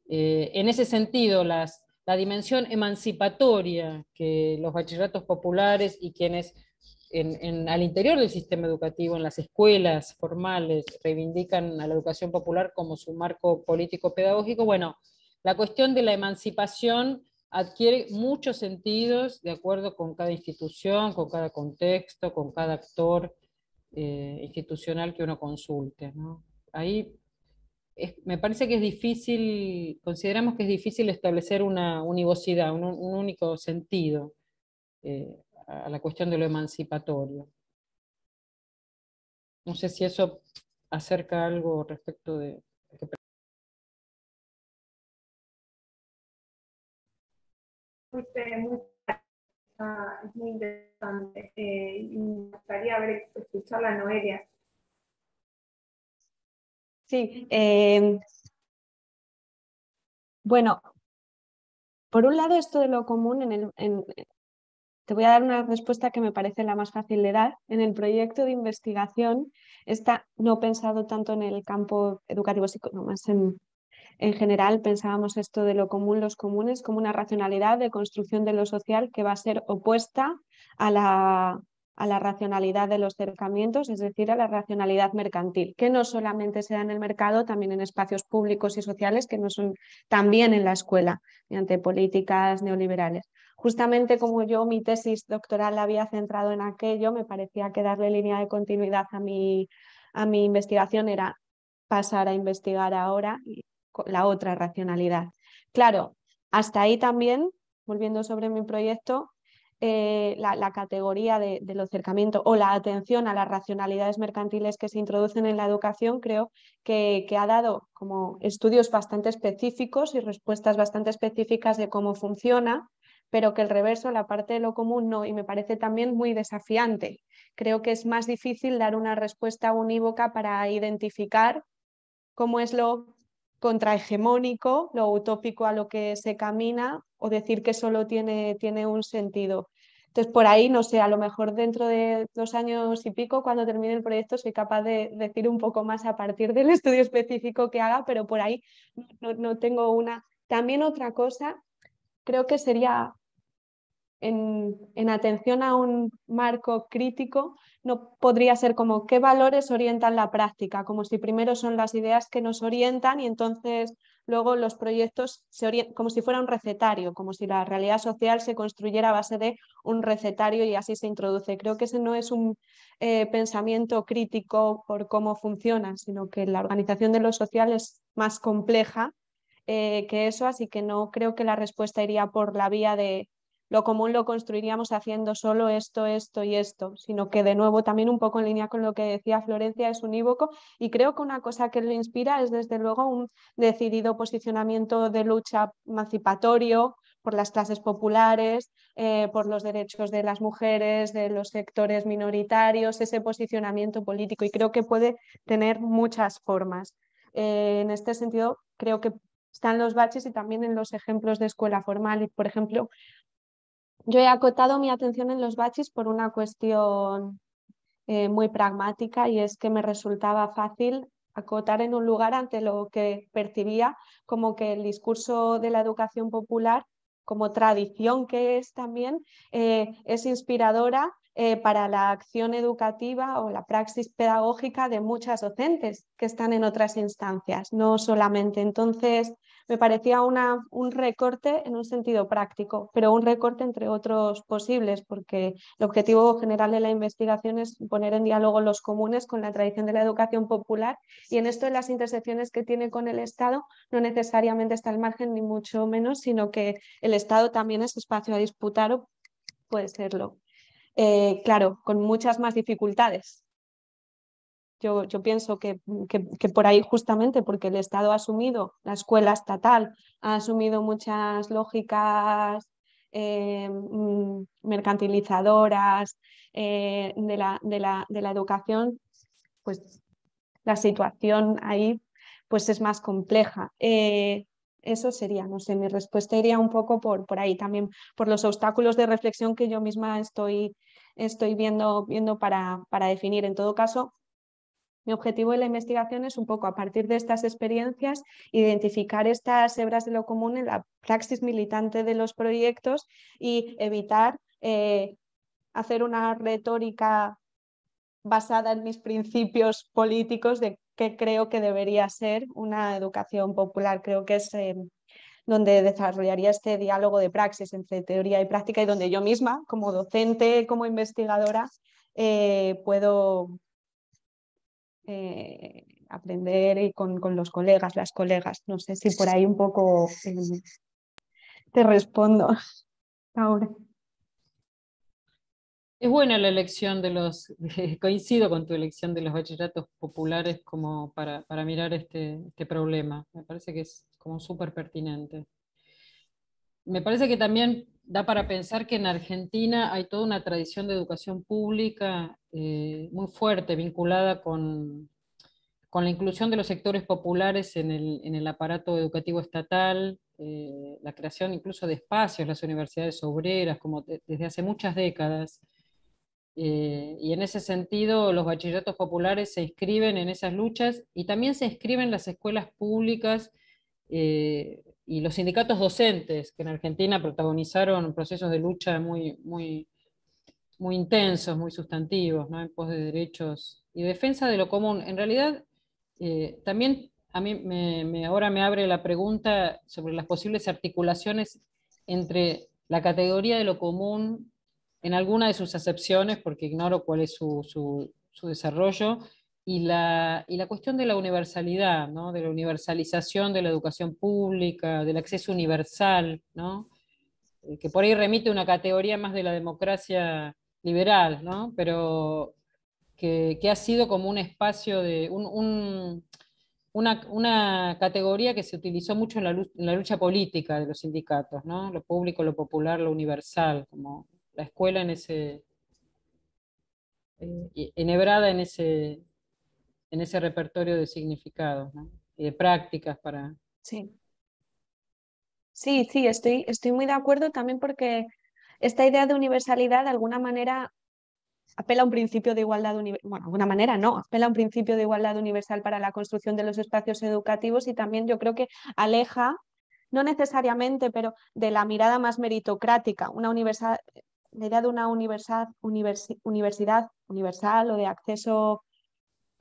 eh, en ese sentido la dimensión emancipatoria que los bachilleratos populares y quienes al interior del sistema educativo, en las escuelas formales, reivindican a la educación popular como su marco político-pedagógico, bueno, la cuestión de la emancipación adquiere muchos sentidos de acuerdo con cada institución, con cada contexto, con cada actor eh, institucional que uno consulte. Ahí me parece que es difícil, consideramos que es difícil establecer una univocidad, un, único sentido eh, a la cuestión de lo emancipatorio. No sé si eso acerca algo respecto de... muy, es muy interesante. Eh, me gustaría ver, escuchar la Noelia. Sí, eh, bueno, por un lado esto de lo común, en el, te voy a dar una respuesta que me parece la más fácil de dar. En el proyecto de investigación está no pensado tanto en el campo educativo, sino más en, en general pensábamos esto de lo común, los comunes, como una racionalidad de construcción de lo social que va a ser opuesta a la, a la racionalidad de los cercamientos, es decir, a la racionalidad mercantil, que no solamente se da en el mercado, también en espacios públicos y sociales, que no son también en la escuela, mediante políticas neoliberales. Justamente como yo mi tesis doctoral la había centrado en aquello, me parecía que darle línea de continuidad a mi, a mi investigación era pasar a investigar ahora la otra racionalidad. Claro, hasta ahí también, volviendo sobre mi proyecto, eh, la, categoría de, del acercamiento o la atención a las racionalidades mercantiles que se introducen en la educación, creo que, ha dado como estudios bastante específicos y respuestas bastante específicas de cómo funciona, pero que el reverso, la parte de lo común, no, y me parece también muy desafiante. Creo que es más difícil dar una respuesta unívoca para identificar cómo es lo contrahegemónico, lo utópico a lo que se camina, o decir que solo tiene, tiene un sentido. Entonces, por ahí, no sé, a lo mejor dentro de dos años y pico, cuando termine el proyecto, soy capaz de decir un poco más a partir del estudio específico que haga, pero por ahí no, tengo una. También otra cosa, creo que sería en, en, atención a un marco crítico, no podría ser como qué valores orientan la práctica, como si primero son las ideas que nos orientan y entonces luego los proyectos se como si fuera un recetario, como si la realidad social se construyera a base de un recetario y así se introduce. Creo que ese no es un eh, pensamiento crítico por cómo funciona, sino que la organización de lo social es más compleja eh, que eso, así que no creo que la respuesta iría por la vía de lo común lo construiríamos haciendo solo esto, esto y esto, sino que de nuevo también un poco en línea con lo que decía Florencia es unívoco y creo que una cosa que lo inspira es desde luego un decidido posicionamiento de lucha emancipatorio por las clases populares, eh, por los derechos de las mujeres, de los sectores minoritarios, ese posicionamiento político y creo que puede tener muchas formas. Eh, en este sentido, creo que están los baches y también en los ejemplos de escuela formal. Por ejemplo, yo he acotado mi atención en los baches por una cuestión eh, muy pragmática y es que me resultaba fácil acotar en un lugar ante lo que percibía como que el discurso de la educación popular, como tradición que es también, eh, es inspiradora eh, para la acción educativa o la praxis pedagógica de muchas docentes que están en otras instancias, no solamente. Entonces, me parecía una, un recorte en un sentido práctico, pero un recorte entre otros posibles, porque el objetivo general de la investigación es poner en diálogo los comunes con la tradición de la educación popular y en esto de las intersecciones que tiene con el Estado no necesariamente está al margen ni mucho menos, sino que el Estado también es espacio a disputar o puede serlo. Eh, claro, con muchas más dificultades, yo, pienso que, por ahí justamente porque el Estado ha asumido, la escuela estatal ha asumido muchas lógicas eh, mm, mercantilizadoras eh, de, la, de, la, educación, pues la situación ahí pues es más compleja. Eh, eso sería, no sé, mi respuesta iría un poco por, por ahí también, por los obstáculos de reflexión que yo misma estoy, estoy viendo, viendo para, para definir. En todo caso, mi objetivo de la investigación es un poco a partir de estas experiencias identificar estas hebras de lo común en la praxis militante de los proyectos y evitar eh, hacer una retórica basada en mis principios políticos de qué creo que debería ser una educación popular. Creo que es eh, donde desarrollaría este diálogo de praxis entre teoría y práctica y donde yo misma, como docente, como investigadora, eh, puedo eh, aprender y con, los colegas, las colegas. No sé si por ahí un poco eh, te respondo ahora. Es buena la elección de los, coincido con tu elección de los bachilleratos populares como para, mirar este, este, problema. Me parece que es como súper pertinente. Me parece que también da para pensar que en Argentina hay toda una tradición de educación pública eh, muy fuerte, vinculada con, con, la inclusión de los sectores populares en el, en el aparato educativo estatal, eh, la creación incluso de espacios, las universidades obreras, como desde hace muchas décadas. Eh, y en ese sentido, los bachilleratos populares se inscriben en esas luchas y también se inscriben las escuelas públicas y los sindicatos docentes, que en Argentina protagonizaron procesos de lucha muy, muy, muy intensos, muy sustantivos, ¿no? en pos de derechos y defensa de lo común. En realidad, eh, también a mí me, ahora me abre la pregunta sobre las posibles articulaciones entre la categoría de lo común en alguna de sus acepciones, porque ignoro cuál es su, su, su desarrollo, y la, y la cuestión de la universalidad, ¿no? de la universalización de la educación pública, del acceso universal, ¿no? que por ahí remite una categoría más de la democracia liberal, ¿no? pero que, ha sido como un espacio de una, categoría que se utilizó mucho en la, lucha política de los sindicatos, ¿no? lo público, lo popular, lo universal, como la escuela en ese, eh, enhebrada en ese, en ese repertorio de significados y de prácticas para... Sí. Sí, sí, estoy, estoy muy de acuerdo también porque esta idea de universalidad de alguna manera apela a un principio de igualdad universal, bueno, alguna manera no, apela a un principio de igualdad universal para la construcción de los espacios educativos y también yo creo que aleja, no necesariamente, pero de la mirada más meritocrática, una la idea de una universidad universal o de acceso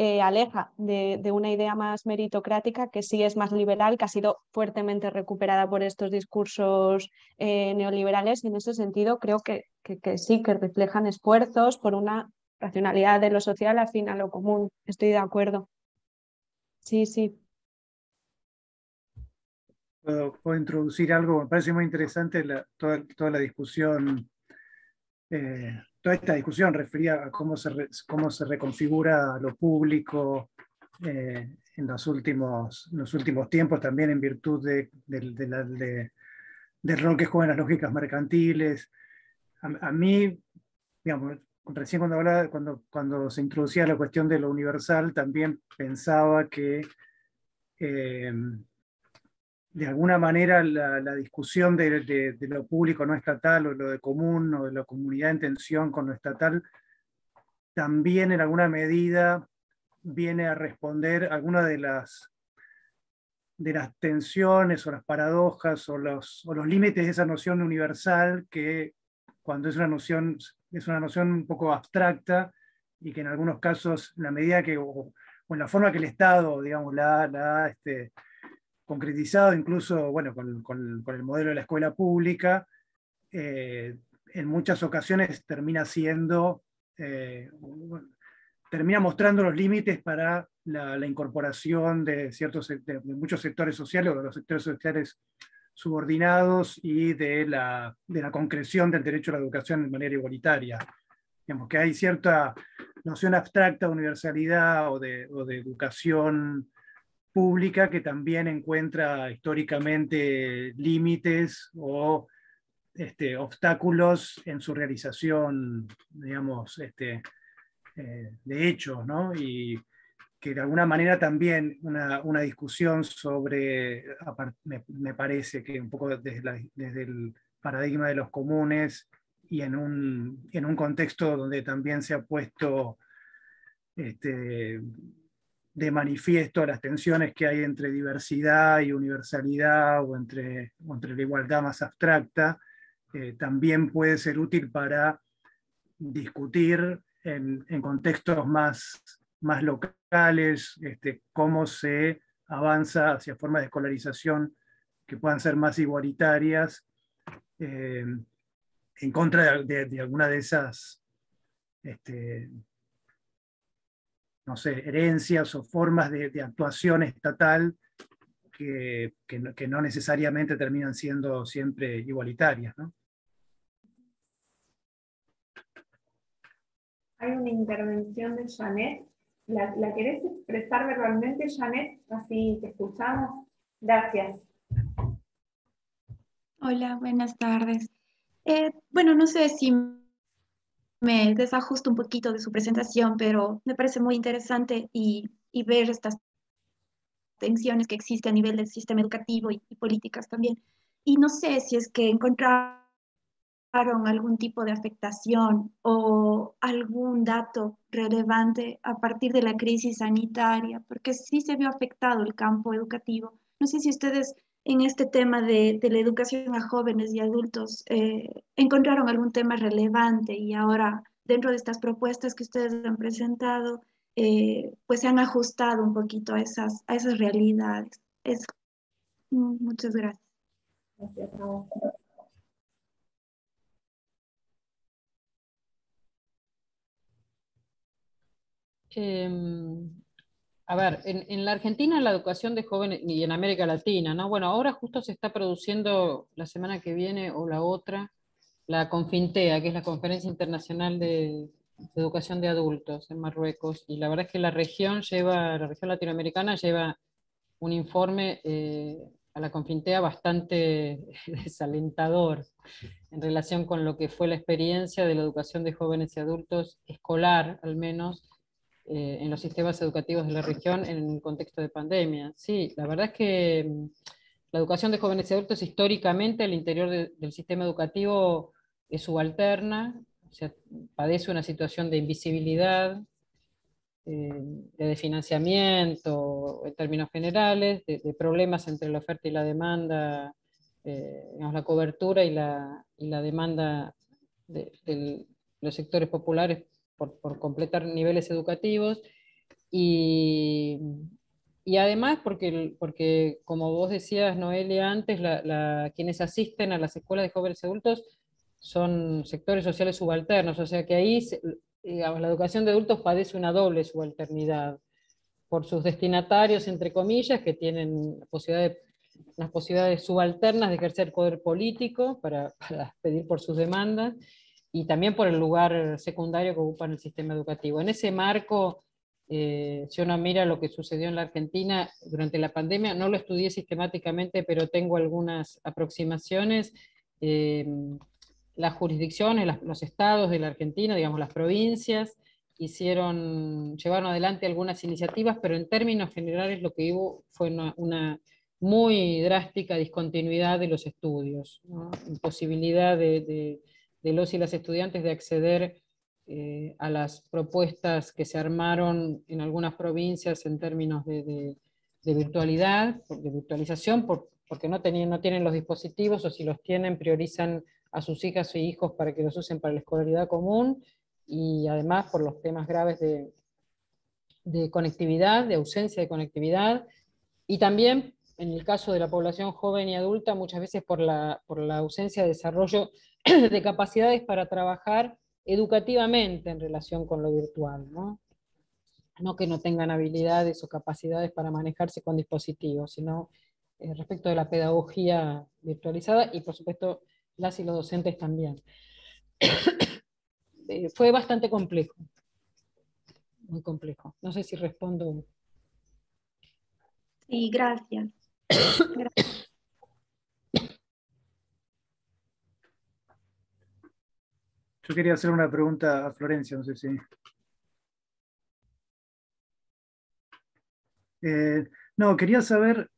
eh, aleja de, una idea más meritocrática que sí es más liberal, que ha sido fuertemente recuperada por estos discursos eh, neoliberales. Y en ese sentido creo que, sí, que reflejan esfuerzos por una racionalidad de lo social afín a lo común. Estoy de acuerdo. Sí, sí. Puedo, introducir algo, me parece muy interesante toda, toda, la discusión eh, toda esta discusión refería a cómo se, cómo se reconfigura lo público eh, en, los últimos, los últimos tiempos, también en virtud de, del rol que juegan las lógicas mercantiles. A, mí, digamos, recién cuando, hablaba, cuando, cuando se introducía la cuestión de lo universal, también pensaba que eh, de alguna manera la, discusión de, lo público no estatal o lo de común o de la comunidad en tensión con lo estatal también en alguna medida viene a responder algunas de las, de las tensiones o las paradojas o los, los límites de esa noción universal que cuando es una noción, es una noción un poco abstracta y que en algunos casos, la medida que, o, en la forma que el Estado, digamos, la, la este, concretizado incluso bueno, con, el modelo de la escuela pública, eh, en muchas ocasiones termina siendo, eh, termina mostrando los límites para la, incorporación de, ciertos, de, muchos sectores sociales o de los sectores sociales subordinados y de la, de la concreción del derecho a la educación de manera igualitaria. Digamos que hay cierta noción abstracta de universalidad o de, o de educación pública que también encuentra históricamente límites o este, obstáculos en su realización, digamos, este, eh, de hecho, ¿no? Y que de alguna manera también una, discusión sobre, me, parece que un poco desde, desde, el paradigma de los comunes y en un, en un contexto donde también se ha puesto este, de manifiesto las tensiones que hay entre diversidad y universalidad o entre, entre la igualdad más abstracta, eh, también puede ser útil para discutir en, contextos más, más locales este, cómo se avanza hacia formas de escolarización que puedan ser más igualitarias eh, en contra de, de, alguna de esas este, no sé, herencias o formas de, actuación estatal que, no necesariamente terminan siendo siempre igualitarias. Hay una intervención de Janet. ¿La, ¿La, querés expresar verbalmente, Janet? Así te escuchamos. Gracias. Hola, buenas tardes. Eh, bueno, no sé si me desajusto un poquito de su presentación, pero me parece muy interesante y, ver estas tensiones que existen a nivel del sistema educativo y, políticas también. Y no sé si es que encontraron algún tipo de afectación o algún dato relevante a partir de la crisis sanitaria, porque sí se vio afectado el campo educativo. No sé si ustedes en este tema de, la educación a jóvenes y adultos eh, encontraron algún tema relevante y ahora dentro de estas propuestas que ustedes han presentado, eh, pues se han ajustado un poquito a esas, a realidades. muchas gracias. Gracias. Em, a ver, en, la Argentina la educación de jóvenes y en América Latina, ¿no? Bueno, ahora justo se está produciendo la semana que viene o la otra, la Confintea, que es la Conferencia Internacional de, Educación de Adultos en Marruecos, y la verdad es que la región lleva, la región latinoamericana lleva un informe eh, a la Confintea bastante desalentador en relación con lo que fue la experiencia de la educación de jóvenes y adultos escolar, al menos, eh, en los sistemas educativos de la región en el contexto de pandemia. Sí, la verdad es que mm, la educación de jóvenes y adultos históricamente al interior del sistema educativo es subalterna, o sea, padece una situación de invisibilidad, eh, de financiamiento en términos generales, de, problemas entre la oferta y la demanda, eh, digamos, la cobertura y la, y la demanda de, de, los sectores populares por, completar niveles educativos y, y además porque, porque, como vos decías, Noelia, antes, la, quienes asisten a las escuelas de jóvenes adultos son sectores sociales subalternos, o sea que ahí digamos, la educación de adultos padece una doble subalternidad por sus destinatarios, entre comillas, que tienen posibilidad las posibilidades subalternas de ejercer poder político para, para pedir por sus demandas, y también por el lugar secundario que ocupa en el sistema educativo. En ese marco, eh, si uno mira lo que sucedió en la Argentina durante la pandemia, no lo estudié sistemáticamente, pero tengo algunas aproximaciones. Eh, las jurisdicciones, los estados de la Argentina, digamos las provincias, hicieron, llevaron adelante algunas iniciativas, pero en términos generales lo que hubo fue una, muy drástica discontinuidad de los estudios, imposibilidad de de los y las estudiantes de acceder eh, a las propuestas que se armaron en algunas provincias en términos de, virtualidad, de virtualización, porque no, tenían, no tienen los dispositivos o si los tienen priorizan a sus hijas e hijos para que los usen para la escolaridad común y además por los temas graves de, de conectividad, de ausencia de conectividad. Y también en el caso de la población joven y adulta, muchas veces por la, por la ausencia de desarrollo de capacidades para trabajar educativamente en relación con lo virtual, ¿no? No que no tengan habilidades o capacidades para manejarse con dispositivos, sino eh, respecto de la pedagogía virtualizada y por supuesto las y los docentes también. Eh, fue bastante complejo, muy complejo. No sé si respondo. Sí, gracias. Yo quería hacer una pregunta a Florencia, no sé si. Eh, no, quería saber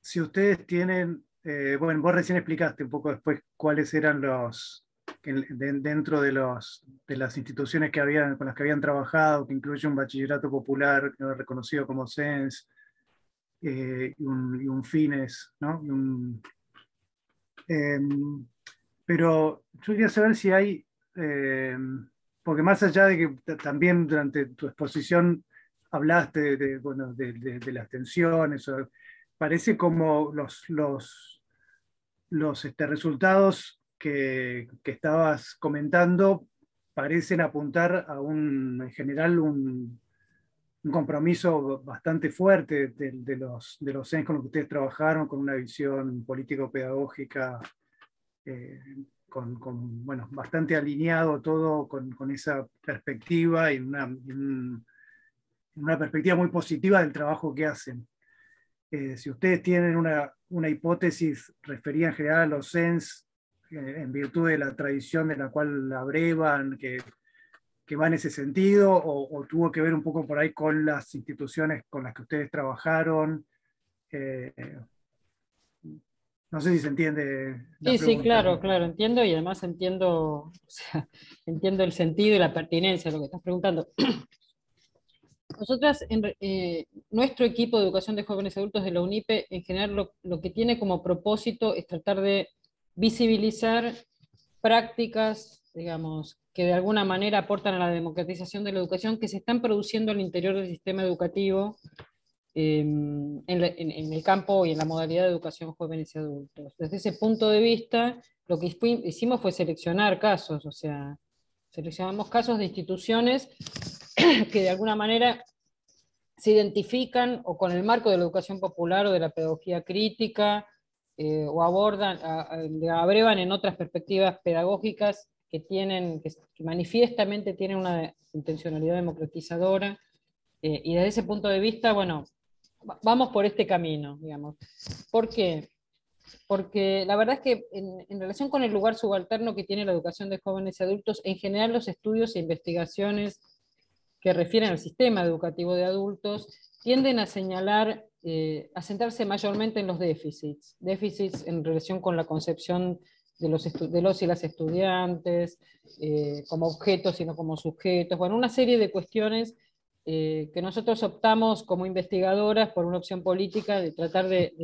si ustedes tienen, eh, bueno, vos recién explicaste un poco después cuáles eran los, dentro de, los, de las instituciones que habían, con las que habían trabajado, que incluye un bachillerato popular reconocido como CENS eh, y, un, FINES, ¿no? em, pero yo quería saber si hay eh, porque más allá de que también durante tu exposición hablaste de, bueno, de, las tensiones, parece como los, los, los este, resultados que, que, estabas comentando parecen apuntar a un, en general, un, un compromiso bastante fuerte de, los, de los con los que ustedes trabajaron, con una visión político-pedagógica eh, con, bueno, bastante alineado todo con, con esa perspectiva y una, una, perspectiva muy positiva del trabajo que hacen. Eh, si ustedes tienen una, una, hipótesis referida en general a los SENS, eh, en virtud de la tradición de la cual abrevan, que, que va en ese sentido, o, tuvo que ver un poco por ahí con las instituciones con las que ustedes trabajaron, eh, no sé si se entiende. sí, sí, claro, claro, entiendo y además entiendo, entiendo el sentido y la pertinencia de lo que estás preguntando. Nosotras, en, eh, nuestro equipo de educación de jóvenes adultos de la UNIPE, en general lo, que tiene como propósito es tratar de visibilizar prácticas, digamos, que de alguna manera aportan a la democratización de la educación que se están produciendo al interior del sistema educativo Em, en, el campo y en la modalidad de educación jóvenes y adultos. Desde ese punto de vista, lo que hicimos fue seleccionar casos, o sea, seleccionamos casos de instituciones que de alguna manera se identifican o con el marco de la educación popular o de la pedagogía crítica, eh, o abordan, abrevan en otras perspectivas pedagógicas que, tienen, que, manifiestamente tienen una intencionalidad democratizadora, eh, y desde ese punto de vista, bueno, vamos por este camino, digamos. ¿Por qué? Porque la verdad es que en, en, relación con el lugar subalterno que tiene la educación de jóvenes y adultos, en general los estudios e investigaciones que refieren al sistema educativo de adultos tienden a señalar, eh, a centrarse mayormente en los déficits, déficits en relación con la concepción de los, de los y las estudiantes, eh, como objetos y no como sujetos, bueno, una serie de cuestiones eh, que nosotros optamos como investigadoras por una opción política de tratar de,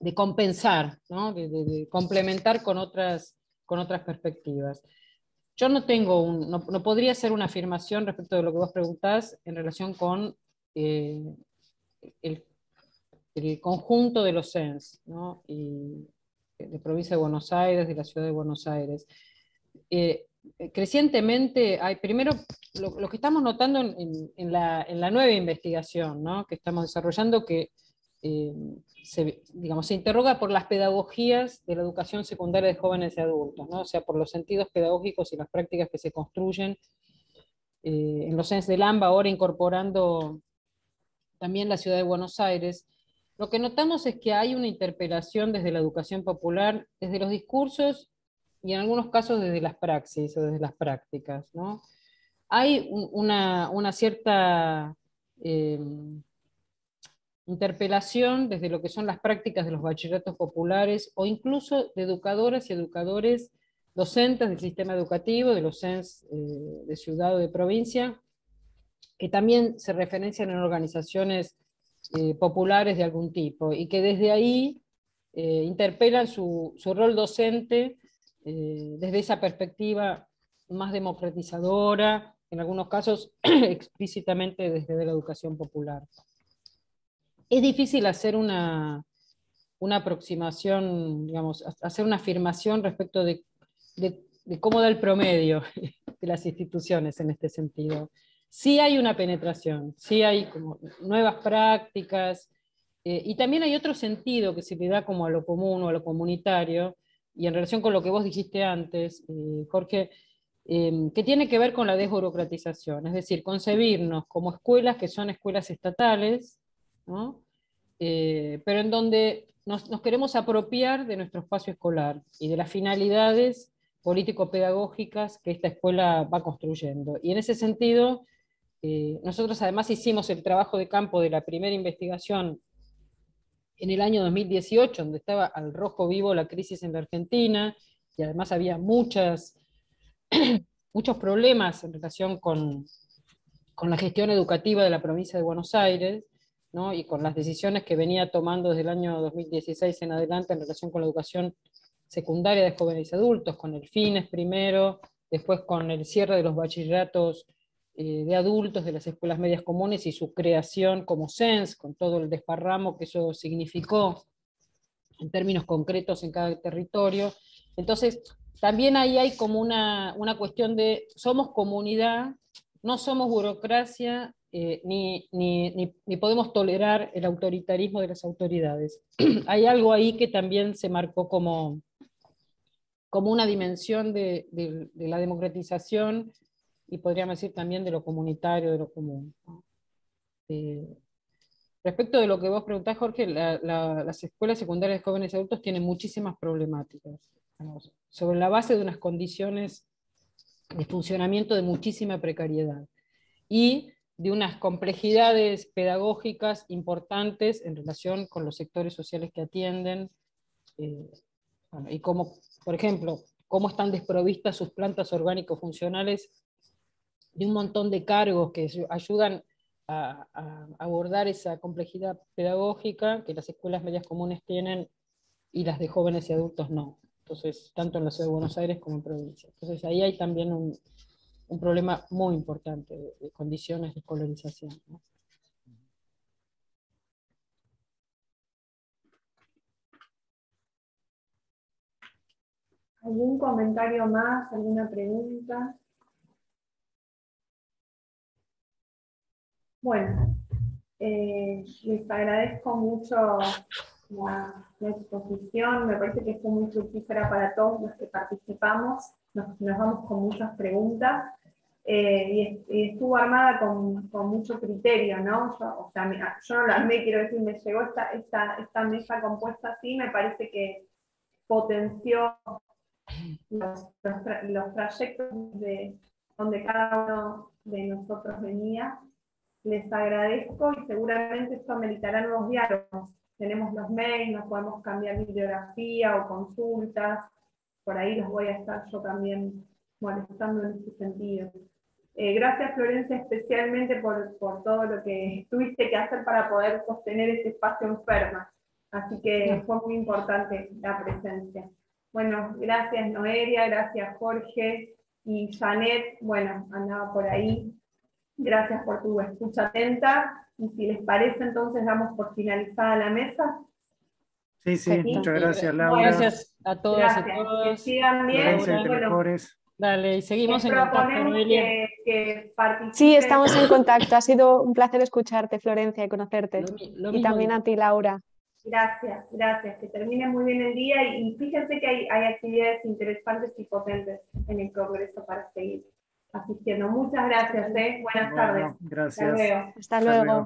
de, compensar, ¿no? de, complementar con otras, con otras perspectivas. Yo no tengo un, no, podría hacer una afirmación respecto de lo que vos preguntás en relación con eh, el, el, conjunto de los CENS, ¿no? De provincia de Buenos Aires, de la ciudad de Buenos Aires. Eh, crecientemente, hay, primero, lo, que estamos notando en, en, la, en, la, nueva investigación ¿no? que estamos desarrollando, que eh, se, digamos, se interroga por las pedagogías de la educación secundaria de jóvenes y adultos, ¿no? o sea, por los sentidos pedagógicos y las prácticas que se construyen eh, en los CENS del AMBA, ahora incorporando también la ciudad de Buenos Aires, lo que notamos es que hay una interpelación desde la educación popular, desde los discursos y en algunos casos desde las praxis o desde las prácticas. Hay una, cierta... Eh, interpelación desde lo que son las prácticas de los bachilleratos populares o incluso de educadoras y educadores docentes del sistema educativo, de los CENS eh, de ciudad o de provincia, que también se referencian en organizaciones eh, populares de algún tipo y que desde ahí eh, interpelan su, su, rol docente eh, desde esa perspectiva más democratizadora, en algunos casos explícitamente desde la educación popular es difícil hacer una, una aproximación, digamos, hacer una afirmación respecto de, de, de, cómo da el promedio de las instituciones en este sentido. Sí hay una penetración, sí hay como nuevas prácticas, eh, y también hay otro sentido que se le da como a lo común o a lo comunitario, y en relación con lo que vos dijiste antes, eh, Jorge, eh, que tiene que ver con la desburocratización, es decir, concebirnos como escuelas que son escuelas estatales, ¿no? Eh, pero en donde nos, nos, queremos apropiar de nuestro espacio escolar y de las finalidades político-pedagógicas que esta escuela va construyendo. Y en ese sentido, eh, nosotros además hicimos el trabajo de campo de la primera investigación en el año 2018, donde estaba al rojo vivo la crisis en la Argentina, y además había muchos problemas en relación con, con la gestión educativa de la provincia de Buenos Aires, ¿no? y con las decisiones que venía tomando desde el año 2016 en adelante en relación con la educación secundaria de jóvenes y adultos, con el FINES primero, después con el cierre de los bachilleratos eh, de adultos de las escuelas medias comunes y su creación como SENS, con todo el desparramo que eso significó en términos concretos en cada territorio. Entonces, también ahí hay como una, una cuestión de, somos comunidad, no somos burocracia eh, ni, ni, ni, podemos tolerar el autoritarismo de las autoridades. Hay algo ahí que también se marcó como, como una dimensión de, la democratización y podríamos decir también de lo comunitario, de lo común. Eh, respecto de lo que vos preguntás, Jorge, la, la, las escuelas secundarias de jóvenes y adultos tienen muchísimas problemáticas, sobre la base de unas condiciones de funcionamiento de muchísima precariedad. Y de unas complejidades pedagógicas importantes en relación con los sectores sociales que atienden, eh, y cómo, por ejemplo, cómo están desprovistas sus plantas orgánico-funcionales de un montón de cargos que ayudan a, abordar esa complejidad pedagógica que las escuelas medias comunes tienen y las de jóvenes y adultos no. Entonces, tanto en la ciudad de Buenos Aires como en provincia. Entonces, ahí hay también un, un problema muy importante de, condiciones de escolarización. ¿Algún comentario más? ¿Alguna pregunta? Bueno, eh, les agradezco mucho la, exposición, me parece que fue muy fructífera para todos los que participamos, nos, vamos con muchas preguntas. Eh, y, estuvo armada con, con, mucho criterio, ¿no? Yo, o sea, yo no la armé, quiero decir, me llegó esta, mesa compuesta así, me parece que potenció los, los, trayectos de donde cada uno de nosotros venía. Les agradezco y seguramente esto ameritará nuevos diálogos. Tenemos los mails, nos podemos cambiar bibliografía o consultas. Por ahí los voy a estar yo también molestando en este sentido. Eh, gracias Florencia especialmente por, por, todo lo que tuviste que hacer para poder sostener este espacio enferma. Así que fue muy importante la presencia. Bueno, gracias Noelia, gracias Jorge y Janet, bueno, andaba por ahí. Gracias por tu escucha atenta. Y si les parece, entonces damos por finalizada la mesa. Sí, sí, muchas gracias, Laura. Gracias a todos y todos. Que sigan bien. Dale, y seguimos en contacto, Noelia. sí, estamos en contacto. Ha sido un placer escucharte, Florencia, y conocerte. y también a ti, Laura. Gracias, gracias. Que termine muy bien el día y, fíjense que hay, actividades interesantes y potentes en el Congreso para seguir asistiendo. Muchas gracias, ¿eh? buenas tardes. Gracias. Hasta Hasta luego.